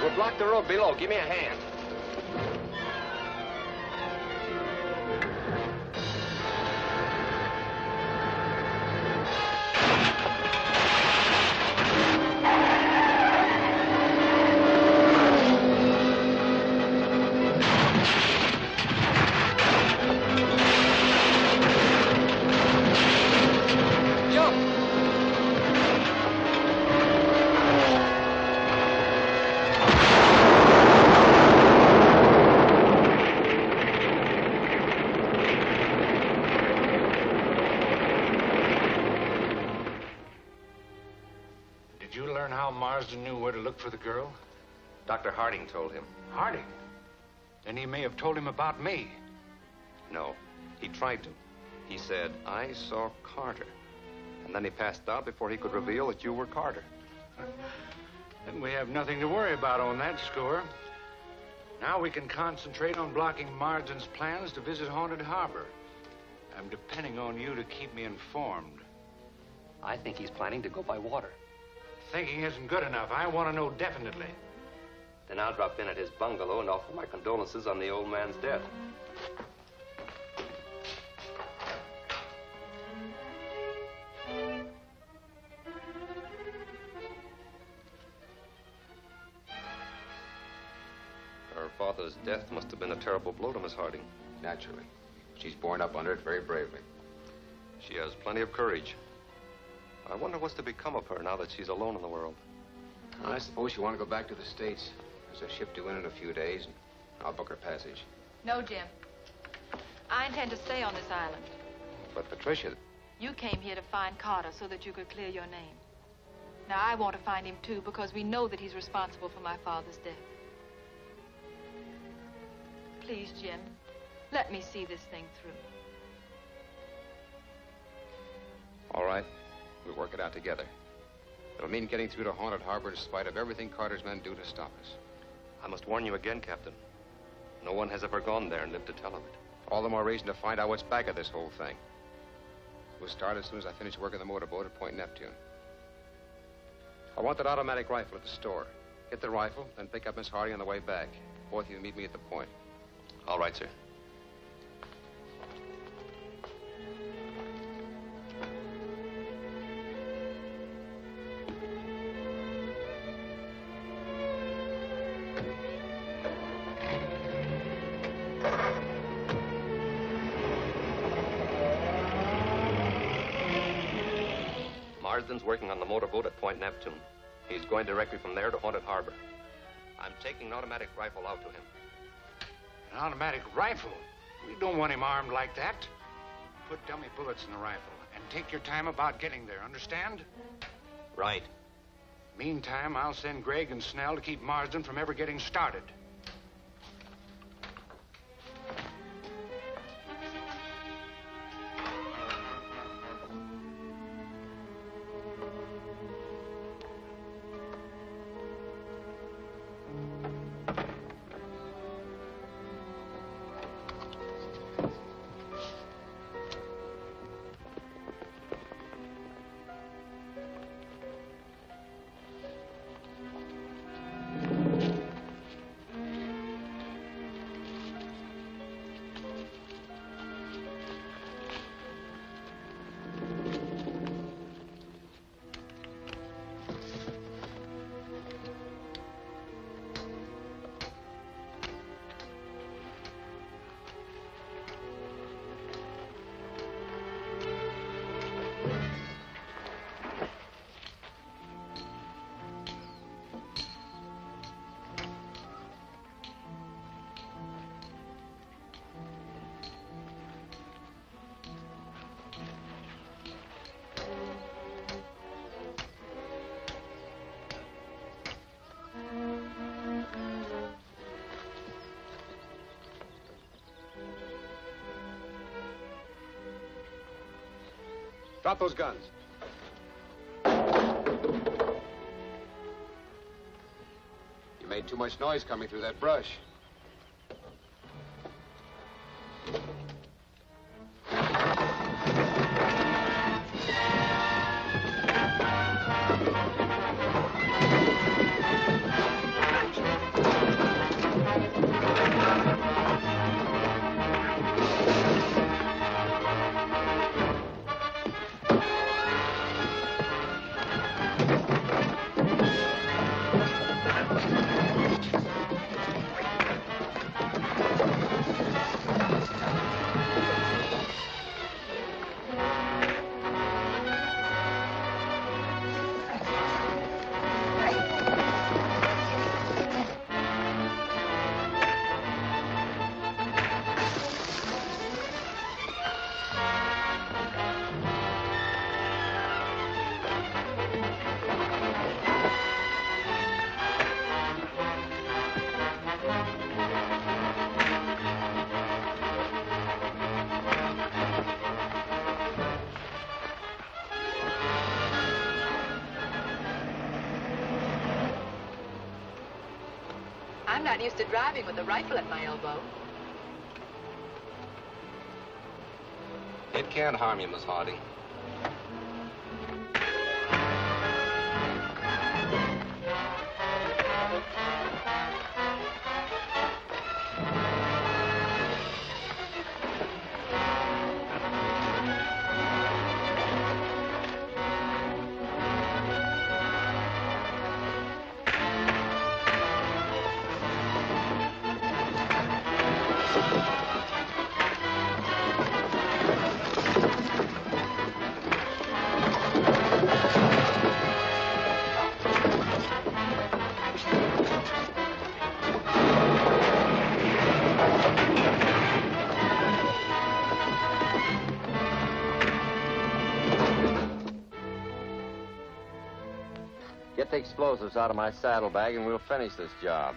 We'll block the road below. Give me a hand. Told him. Harding? Then he may have told him about me. No, he tried to. He said, I saw Carter. And then he passed out before he could reveal that you were Carter. Then we have nothing to worry about on that score. Now we can concentrate on blocking Marsden's plans to visit Haunted Harbor. I'm depending on you to keep me informed. I think he's planning to go by water. Thinking isn't good enough. I want to know definitely. Then I'll drop in at his bungalow and offer my condolences on the old man's death. Her father's death must have been a terrible blow to Miss Harding. Naturally. She's borne up under it very bravely. She has plenty of courage. I wonder what's to become of her now that she's alone in the world. I suppose you want to go back to the States. There's a ship due in in a few days, and I'll book her passage. No, Jim. I intend to stay on this island. But Patricia, You came here to find Carter so that you could clear your name. Now, I want to find him, too, because we know that he's responsible for my father's death. Please, Jim, let me see this thing through. all right, we'll work it out together. It'll mean getting through to Haunted Harbor in spite of everything Carter's men do to stop us. I must warn you again, Captain. No one has ever gone there and lived to tell of it. All the more reason to find out what's back of this whole thing. We'll start as soon as I finish working the motorboat at Point Neptune. I want that automatic rifle at the store. Get the rifle, then pick up Miss Harding on the way back. Both of you meet me at the point. All right, sir. Point Neptune. He's going directly from there to Haunted Harbor. I'm taking an automatic rifle out to him. An automatic rifle? We don't want him armed like that. Put dummy bullets in the rifle and take your time about getting there, understand? Right. Meantime, I'll send Greg and Snell to keep Marsden from ever getting started. Drop those guns. You made too much noise coming through that brush. Not used to driving with a rifle at my elbow. It can't harm you, Miss Harding. Explosives out of my saddlebag and we'll finish this job.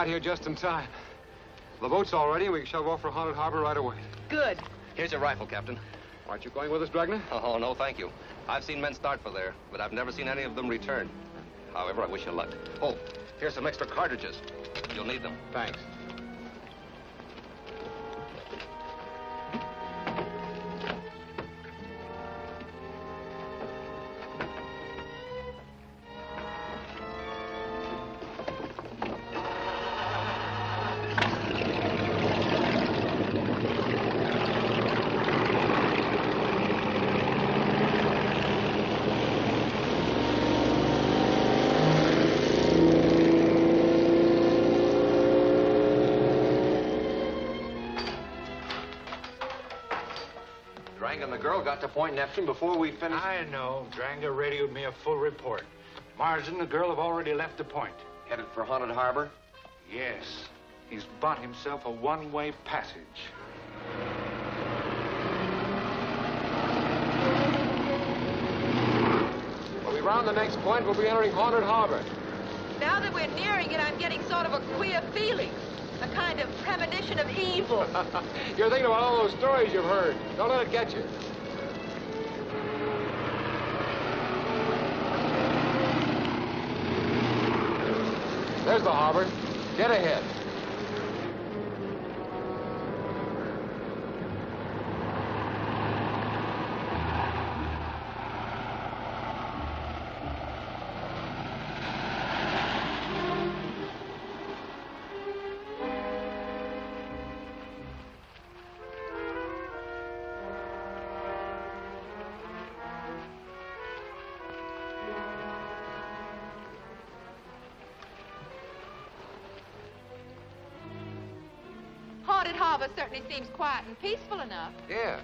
Got here just in time. The boat's all ready, and we can shove off for Haunted Harbor right away. Good. Here's your rifle, Captain. Aren't you going with us, Dranga? Oh, no, thank you. I've seen men start for there, but I've never seen any of them return. However, I wish you luck. Oh, here's some extra cartridges. You'll need them. Thanks. Dranga and the girl got to Point Neptune before we finished. I know. Dranga radioed me a full report. Mars and the girl have already left the point. Headed for Haunted Harbor? Yes. He's bought himself a one-way passage. When we round the next point, we'll be entering Haunted Harbor. Now that we're nearing it, I'm getting sort of a queer feeling. A kind of premonition of evil. You're thinking about all those stories you've heard. Don't let it get you. There's the harbor. Get ahead. Seems quiet and peaceful enough. Yeah.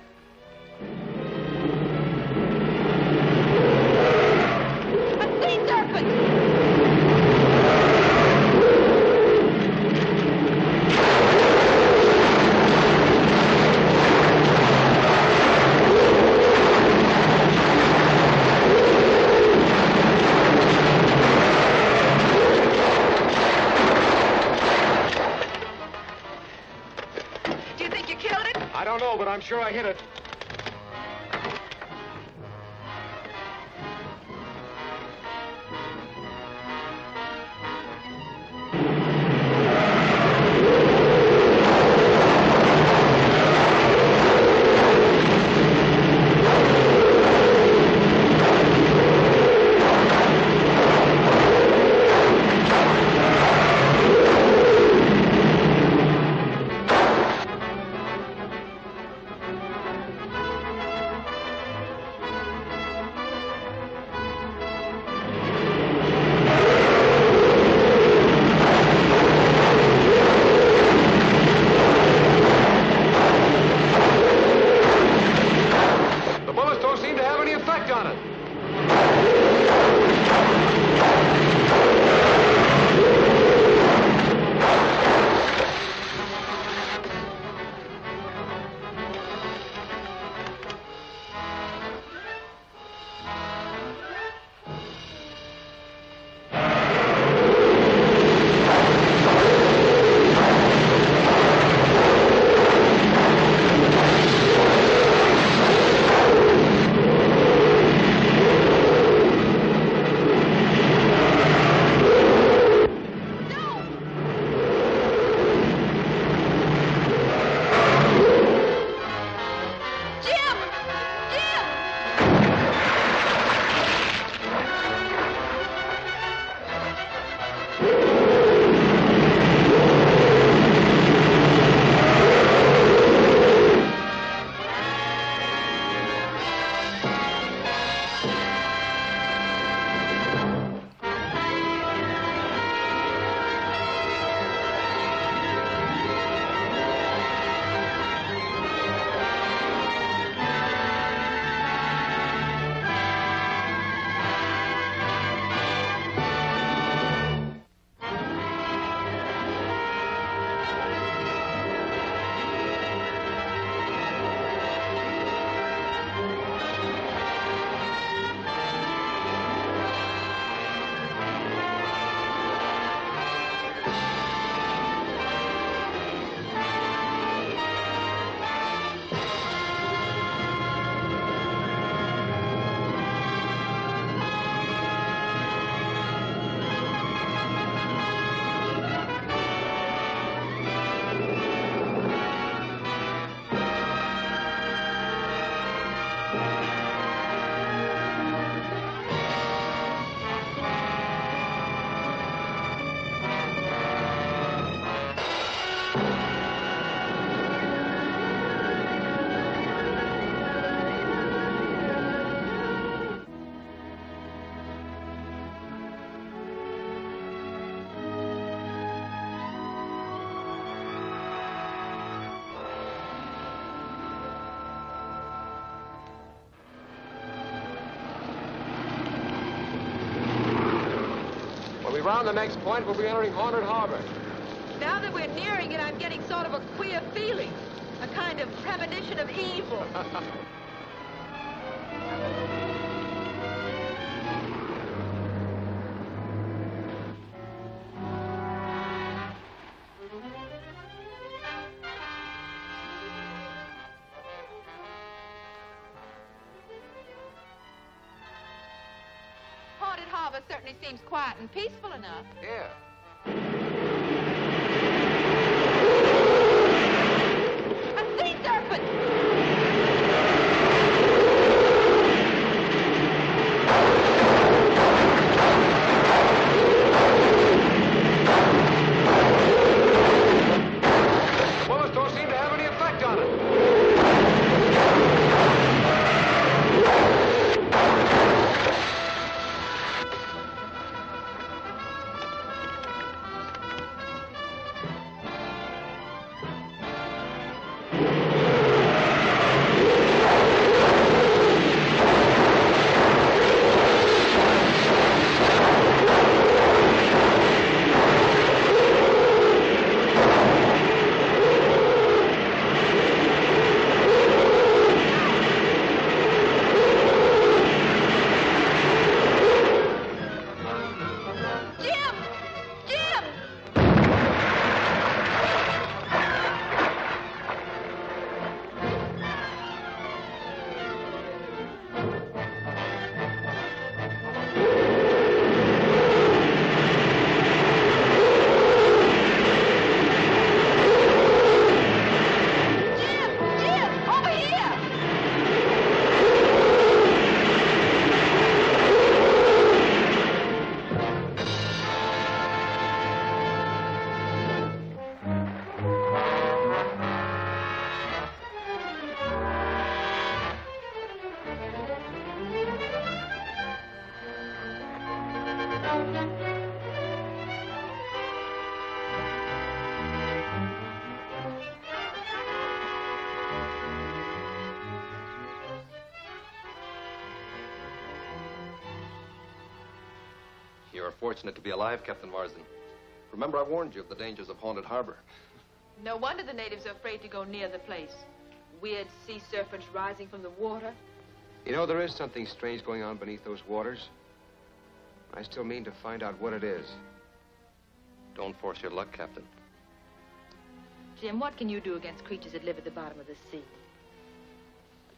Round the next point, we'll be entering Haunted Harbor. Now that we're nearing it, I'm getting sort of a queer feeling. A kind of premonition of evil. seems quiet and peaceful enough. Yeah. You are fortunate to be alive, Captain Marsden. Remember, I warned you of the dangers of Haunted Harbor. No wonder the natives are afraid to go near the place. Weird sea serpents rising from the water. You know, there is something strange going on beneath those waters. I still mean to find out what it is. Don't force your luck, Captain. Jim, what can you do against creatures that live at the bottom of the sea?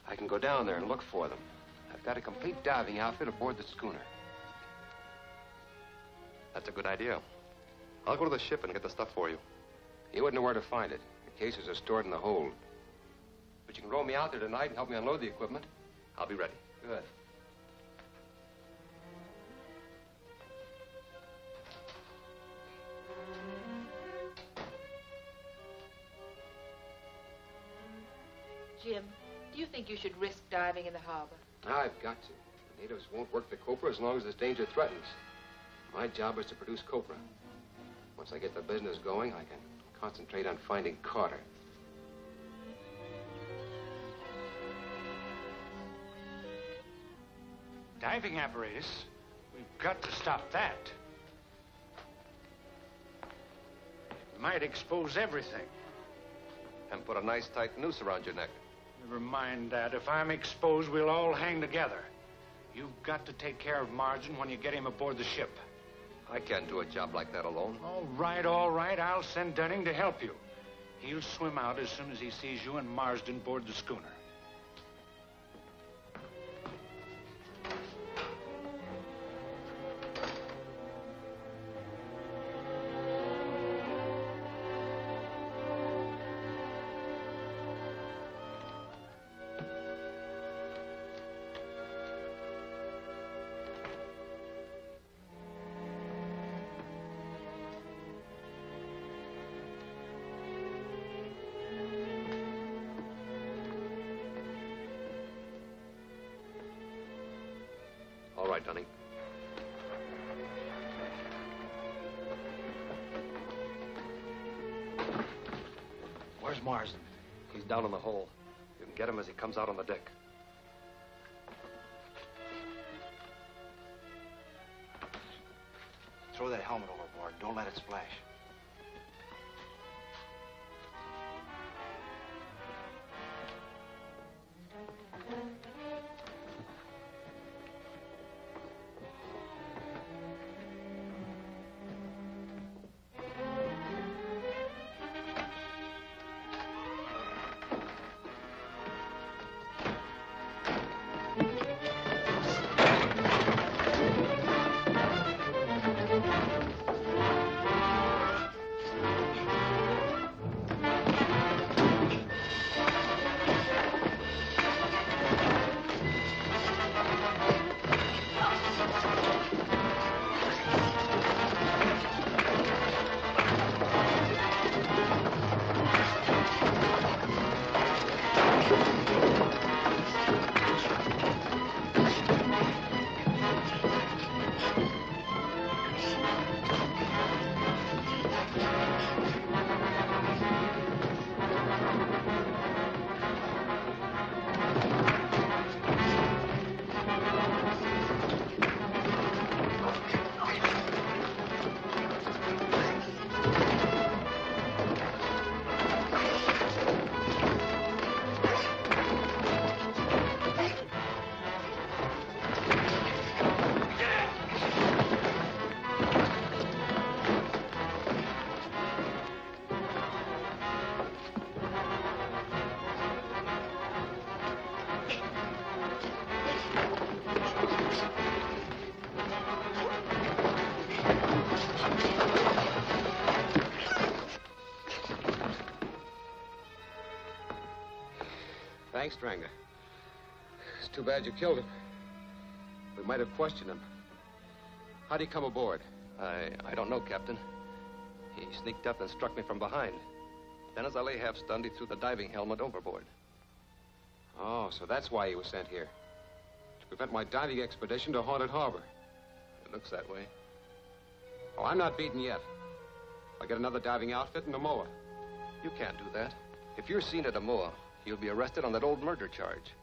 I can go down there and look for them. I've got a complete diving outfit aboard the schooner. That's a good idea. I'll go to the ship and get the stuff for you. You wouldn't know where to find it. The cases are stored in the hold. But you can roll me out there tonight and help me unload the equipment. I'll be ready. Good. Jim, do you think you should risk diving in the harbor? I've got to. The natives won't work the copra as long as this danger threatens. My job is to produce copra. Once I get the business going, I can concentrate on finding Carter. Diving apparatus? We've got to stop that. It might expose everything. And put a nice tight noose around your neck. Never mind that. If I'm exposed, we'll all hang together. You've got to take care of Marsden when you get him aboard the ship. I can't do a job like that alone. All right, all right. I'll send Dunning to help you. He'll swim out as soon as he sees you and Marsden board the schooner. Down in the hole. You can get him as he comes out on the deck. Throw that helmet overboard. Don't let it splash. Thanks, Stranger. It's too bad you killed him. We might have questioned him. How'd he come aboard? I, I don't know, Captain. He sneaked up and struck me from behind. Then as I lay half stunned, he threw the diving helmet overboard. Oh, so that's why he was sent here. To prevent my diving expedition to Haunted Harbor. It looks that way. Oh, I'm not beaten yet. I'll get another diving outfit in Namoa. You can't do that. If you're seen at Amoa, you'll be arrested on that old murder charge.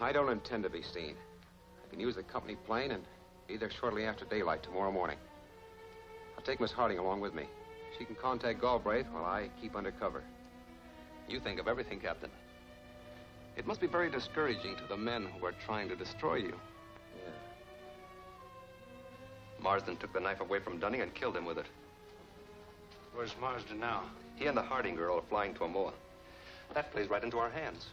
I don't intend to be seen. I can use the company plane and be there shortly after daylight tomorrow morning. I'll take Miss Harding along with me. She can contact Galbraith while I keep under cover. You think of everything, Captain. It must be very discouraging to the men who are trying to destroy you. Yeah. Marsden took the knife away from Dunning and killed him with it. Where's Marsden now? He and the Harding girl are flying to Amoa. That plays right into our hands.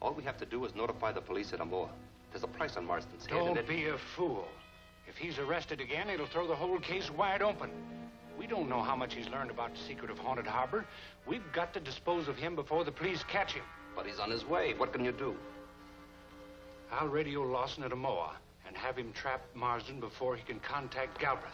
All we have to do is notify the police at Amoa. There's a price on Marsden's head. and Don't be a fool. If he's arrested again, it'll throw the whole case wide open. We don't know how much he's learned about the secret of Haunted Harbor. We've got to dispose of him before the police catch him. But he's on his way. What can you do? I'll radio Lawson at Amoa and have him trap Marsden before he can contact Galbraith.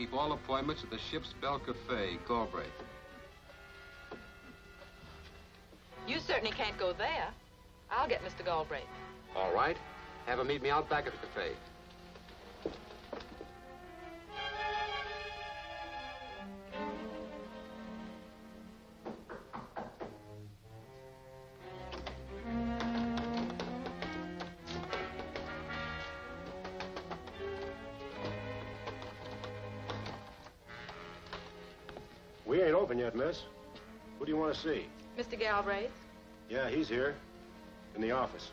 Keep all appointments at the ship's Bell Cafe, Galbraith. You certainly can't go there. I'll get Mr. Galbraith. All right. Have him meet me out back at the cafe. See? Mr. Galbraith? Yeah, he's here. In the office.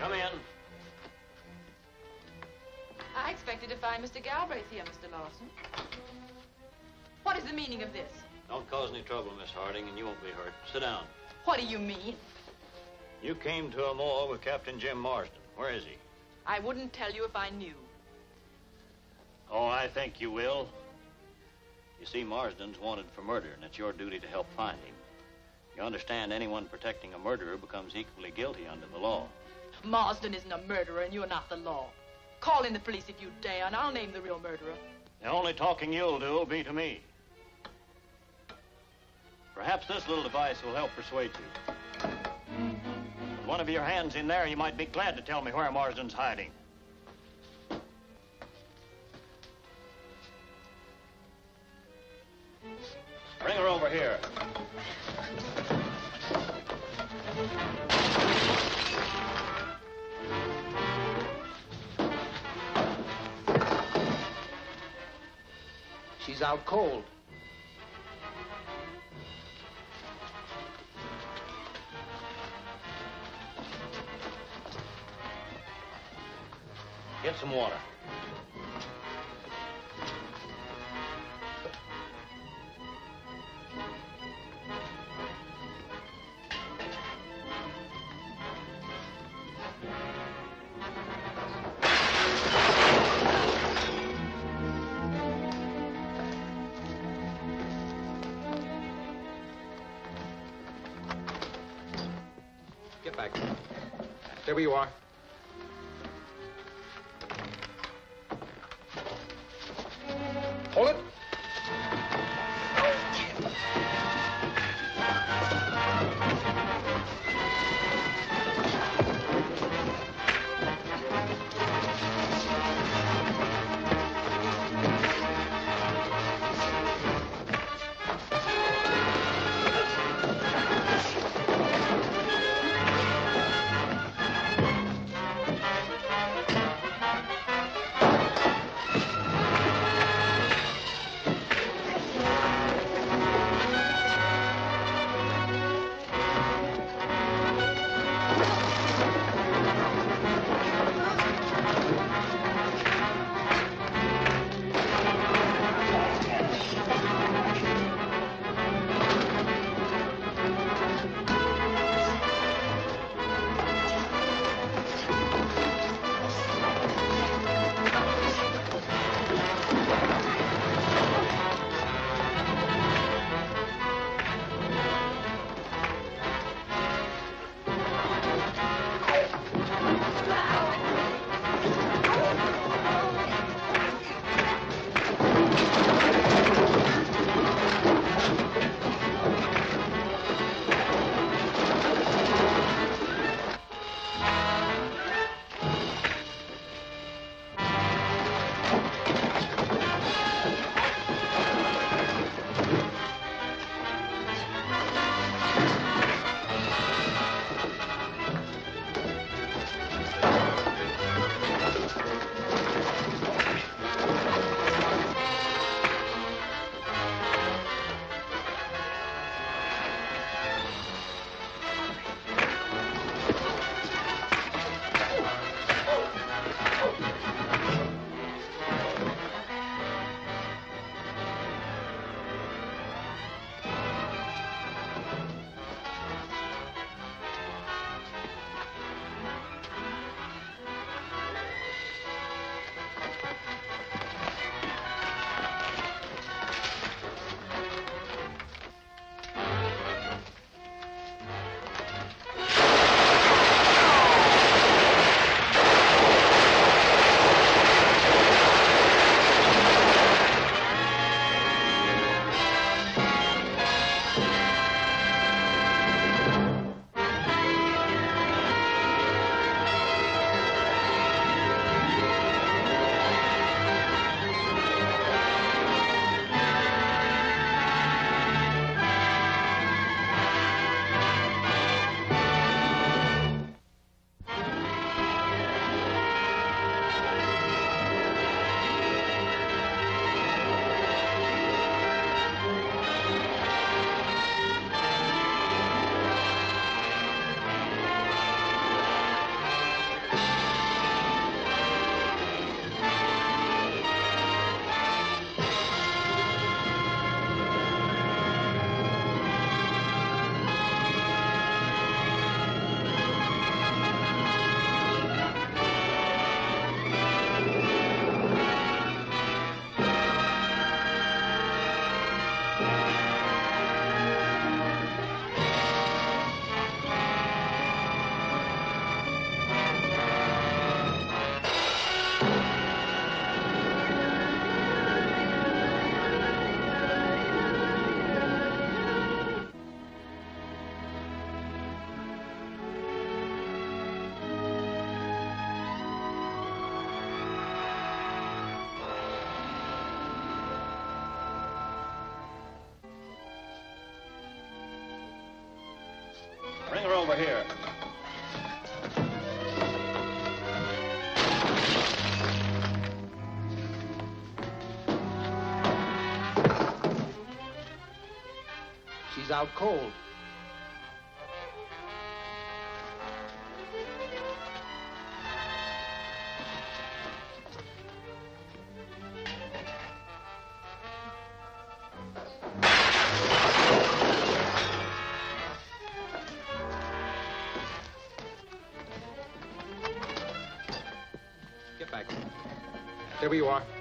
Come in. I expected to find Mr. Galbraith here, Mr. Lawson. What is the meaning of this? Don't cause any trouble, Miss Harding, and you won't be hurt. Sit down. What do you mean? You came to Amoa with Captain Jim Marsden. Where is he? I wouldn't tell you if I knew. Oh, I think you will. You see, Marsden's wanted for murder, and it's your duty to help find him. You understand anyone protecting a murderer becomes equally guilty under the law. Marsden isn't a murderer, and you're not the law. Call in the police if you dare, and I'll name the real murderer. The only talking you'll do will be to me. Perhaps this little device will help persuade you. One of your hands in there, you might be glad to tell me where Marsden's hiding. Bring her over here. She's out cold. Some water. Over here. She's out cold. There you are.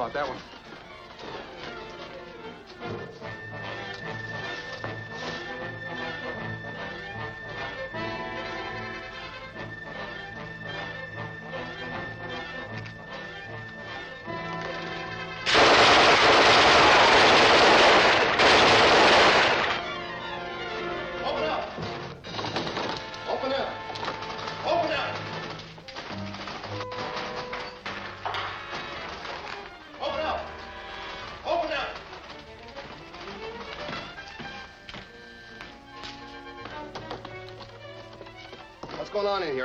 Out that one.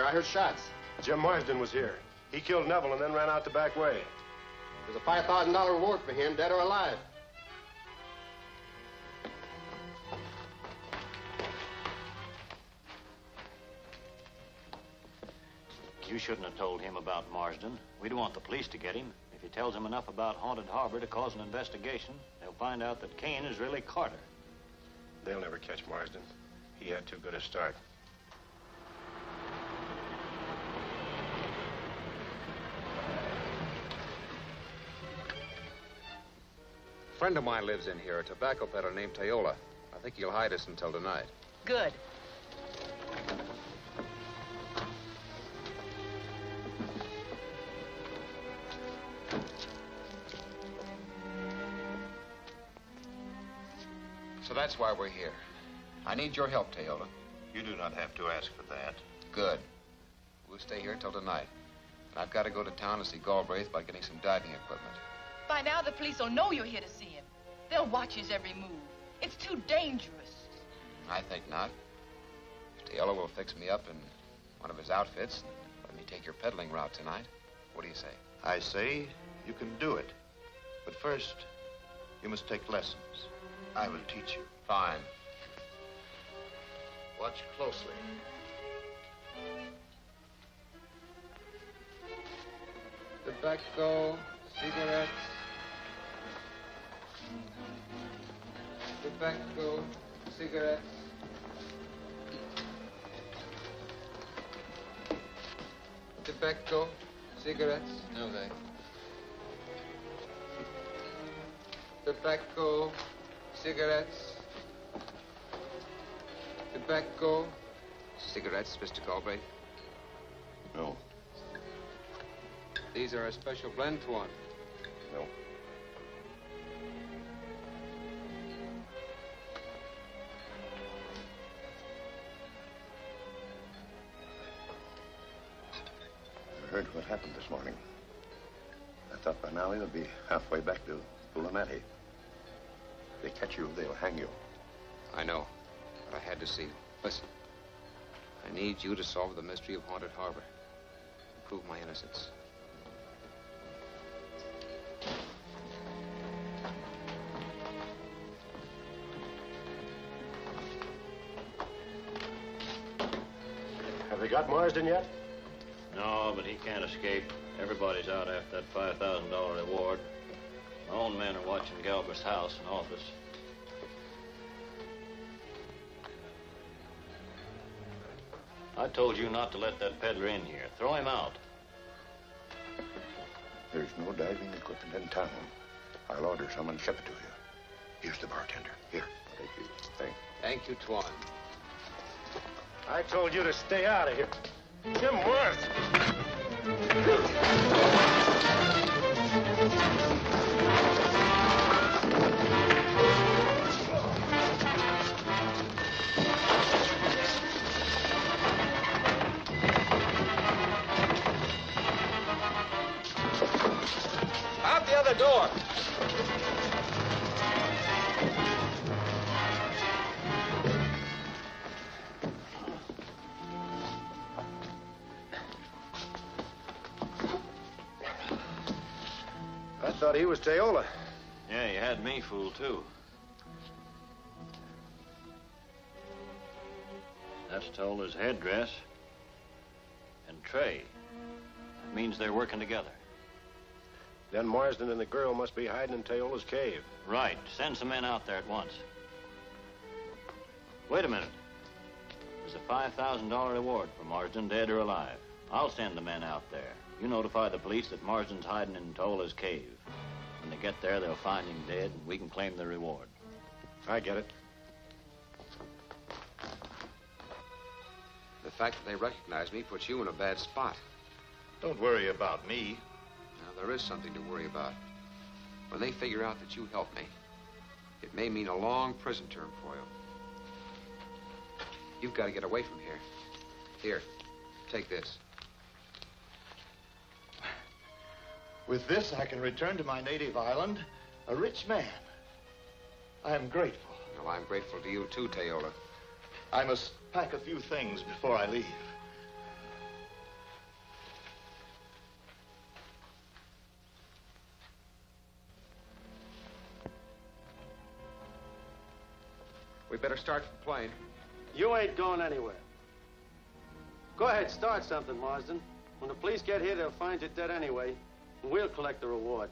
I heard shots. Jim Marsden was here. He killed Neville and then ran out the back way. There's a $5,000 reward for him, dead or alive. You shouldn't have told him about Marsden. We don't want the police to get him. If he tells them enough about Haunted Harbor to cause an investigation, they'll find out that Kane is really Carter. They'll never catch Marsden. He had too good a start. Friend of mine lives in here, a tobacco peddler named Tayola. I think he'll hide us until tonight. Good. So that's why we're here. I need your help, Tayola. You do not have to ask for that. Good. We'll stay here till tonight. And I've got to go to town to see Galbraith about getting some diving equipment. By now, the police will know you're here to see him. They'll watch his every move. It's too dangerous. I think not. Tayola will fix me up in one of his outfits and let me take your peddling route tonight. What do you say? I say you can do it. But first, you must take lessons. I will teach you. Fine. Watch closely. Tobacco, cigarettes. Tobacco, cigarettes. Tobacco, cigarettes. No, thanks. Tobacco, cigarettes. Tobacco. Cigarettes, Mr. Galbraith? No. These are a special blend for one. No. heard what happened this morning. I thought by now he'll be halfway back to Pulamati. If they catch you, they'll hang you. I know, but I had to see you. Listen, I need you to solve the mystery of Haunted Harbor and prove my innocence. Have they got Marsden yet? No, but he can't escape. Everybody's out after that $5,000 reward. My own men are watching Galbraith's house and office. I told you not to let that peddler in here. Throw him out. There's no diving equipment in town. I'll order someone to ship it to you. Here's the bartender. Here. Thank you. Thank Thank you, Tuan. I told you to stay out of here. Jim Worth. Was Teola. Yeah, you had me fooled, too. That's Tola's headdress. And Trey. That means they're working together. Then Marsden and the girl must be hiding in Teola's cave. Right. Send some men out there at once. Wait a minute. There's a $5,000 reward for Marsden, dead or alive. I'll send the men out there. You notify the police that Marsden's hiding in Tola's cave. When they get there, they'll find him dead, and we can claim the reward. I get it. The fact that they recognize me puts you in a bad spot. Don't worry about me. Now, there is something to worry about. When they figure out that you helped me, it may mean a long prison term for you. You've got to get away from here. Here, take this. With this, I can return to my native island a rich man. I am grateful. Well, I'm grateful to you, too, Tayola. I must pack a few things before I leave. We better start for the plane. You ain't going anywhere. Go ahead, start something, Marsden. When the police get here, they'll find you dead anyway, and we'll collect the reward.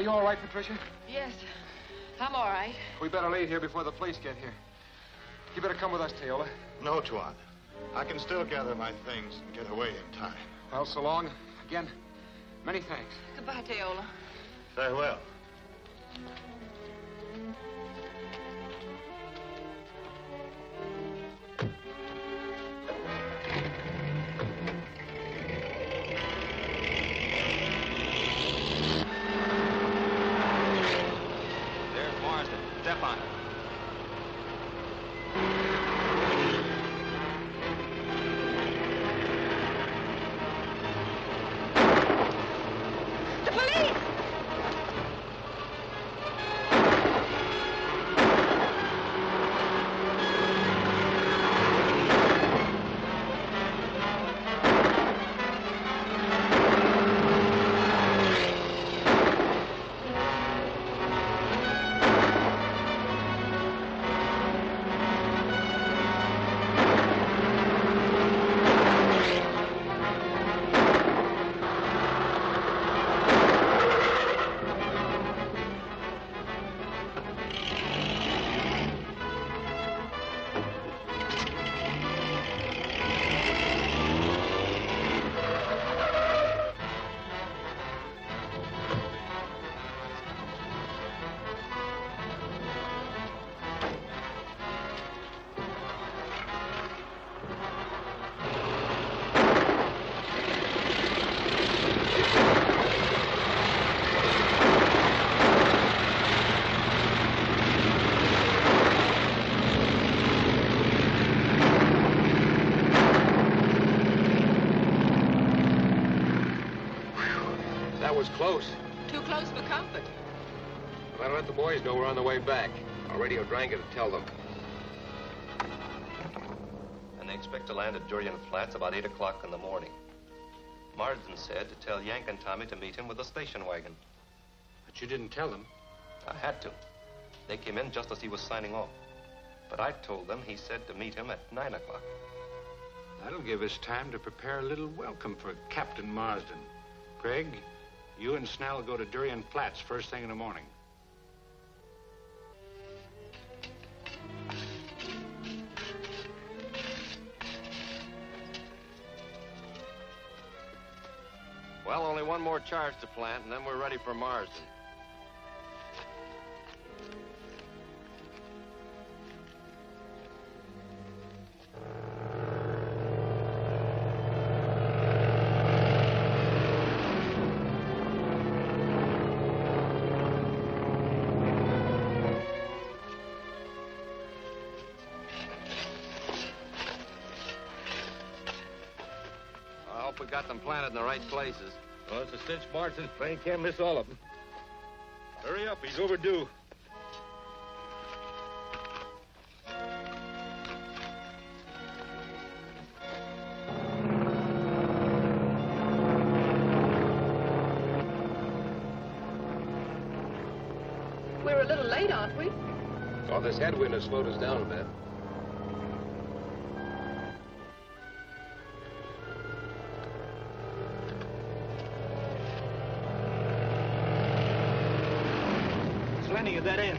Are you all right, Patricia? Yes, I'm all right. We better leave here before the police get here. You better come with us, Teola. No, Tuan. I can still gather my things and get away in time. Well, so long. Again, many thanks. Goodbye, Teola. Farewell. Was close. Too close for comfort. I Better let the boys know we're on the way back. I'll radio Dranga to tell them. And they expect to land at Durian Flats about 8 o'clock in the morning. Marsden said to tell Yank and Tommy to meet him with a station wagon. But you didn't tell them. I had to. They came in just as he was signing off. But I told them he said to meet him at 9 o'clock. That'll give us time to prepare a little welcome for Captain Marsden. Greg, you and Snell go to Durian Flats first thing in the morning. Well, only one more charge to plant, and then we're ready for Marsden. In the right places. Well, it's a cinch, Martin. Train can't miss all of them. Hurry up, he's overdue. We're a little late, aren't we? Oh, this headwind has slowed us down a bit. any of that in.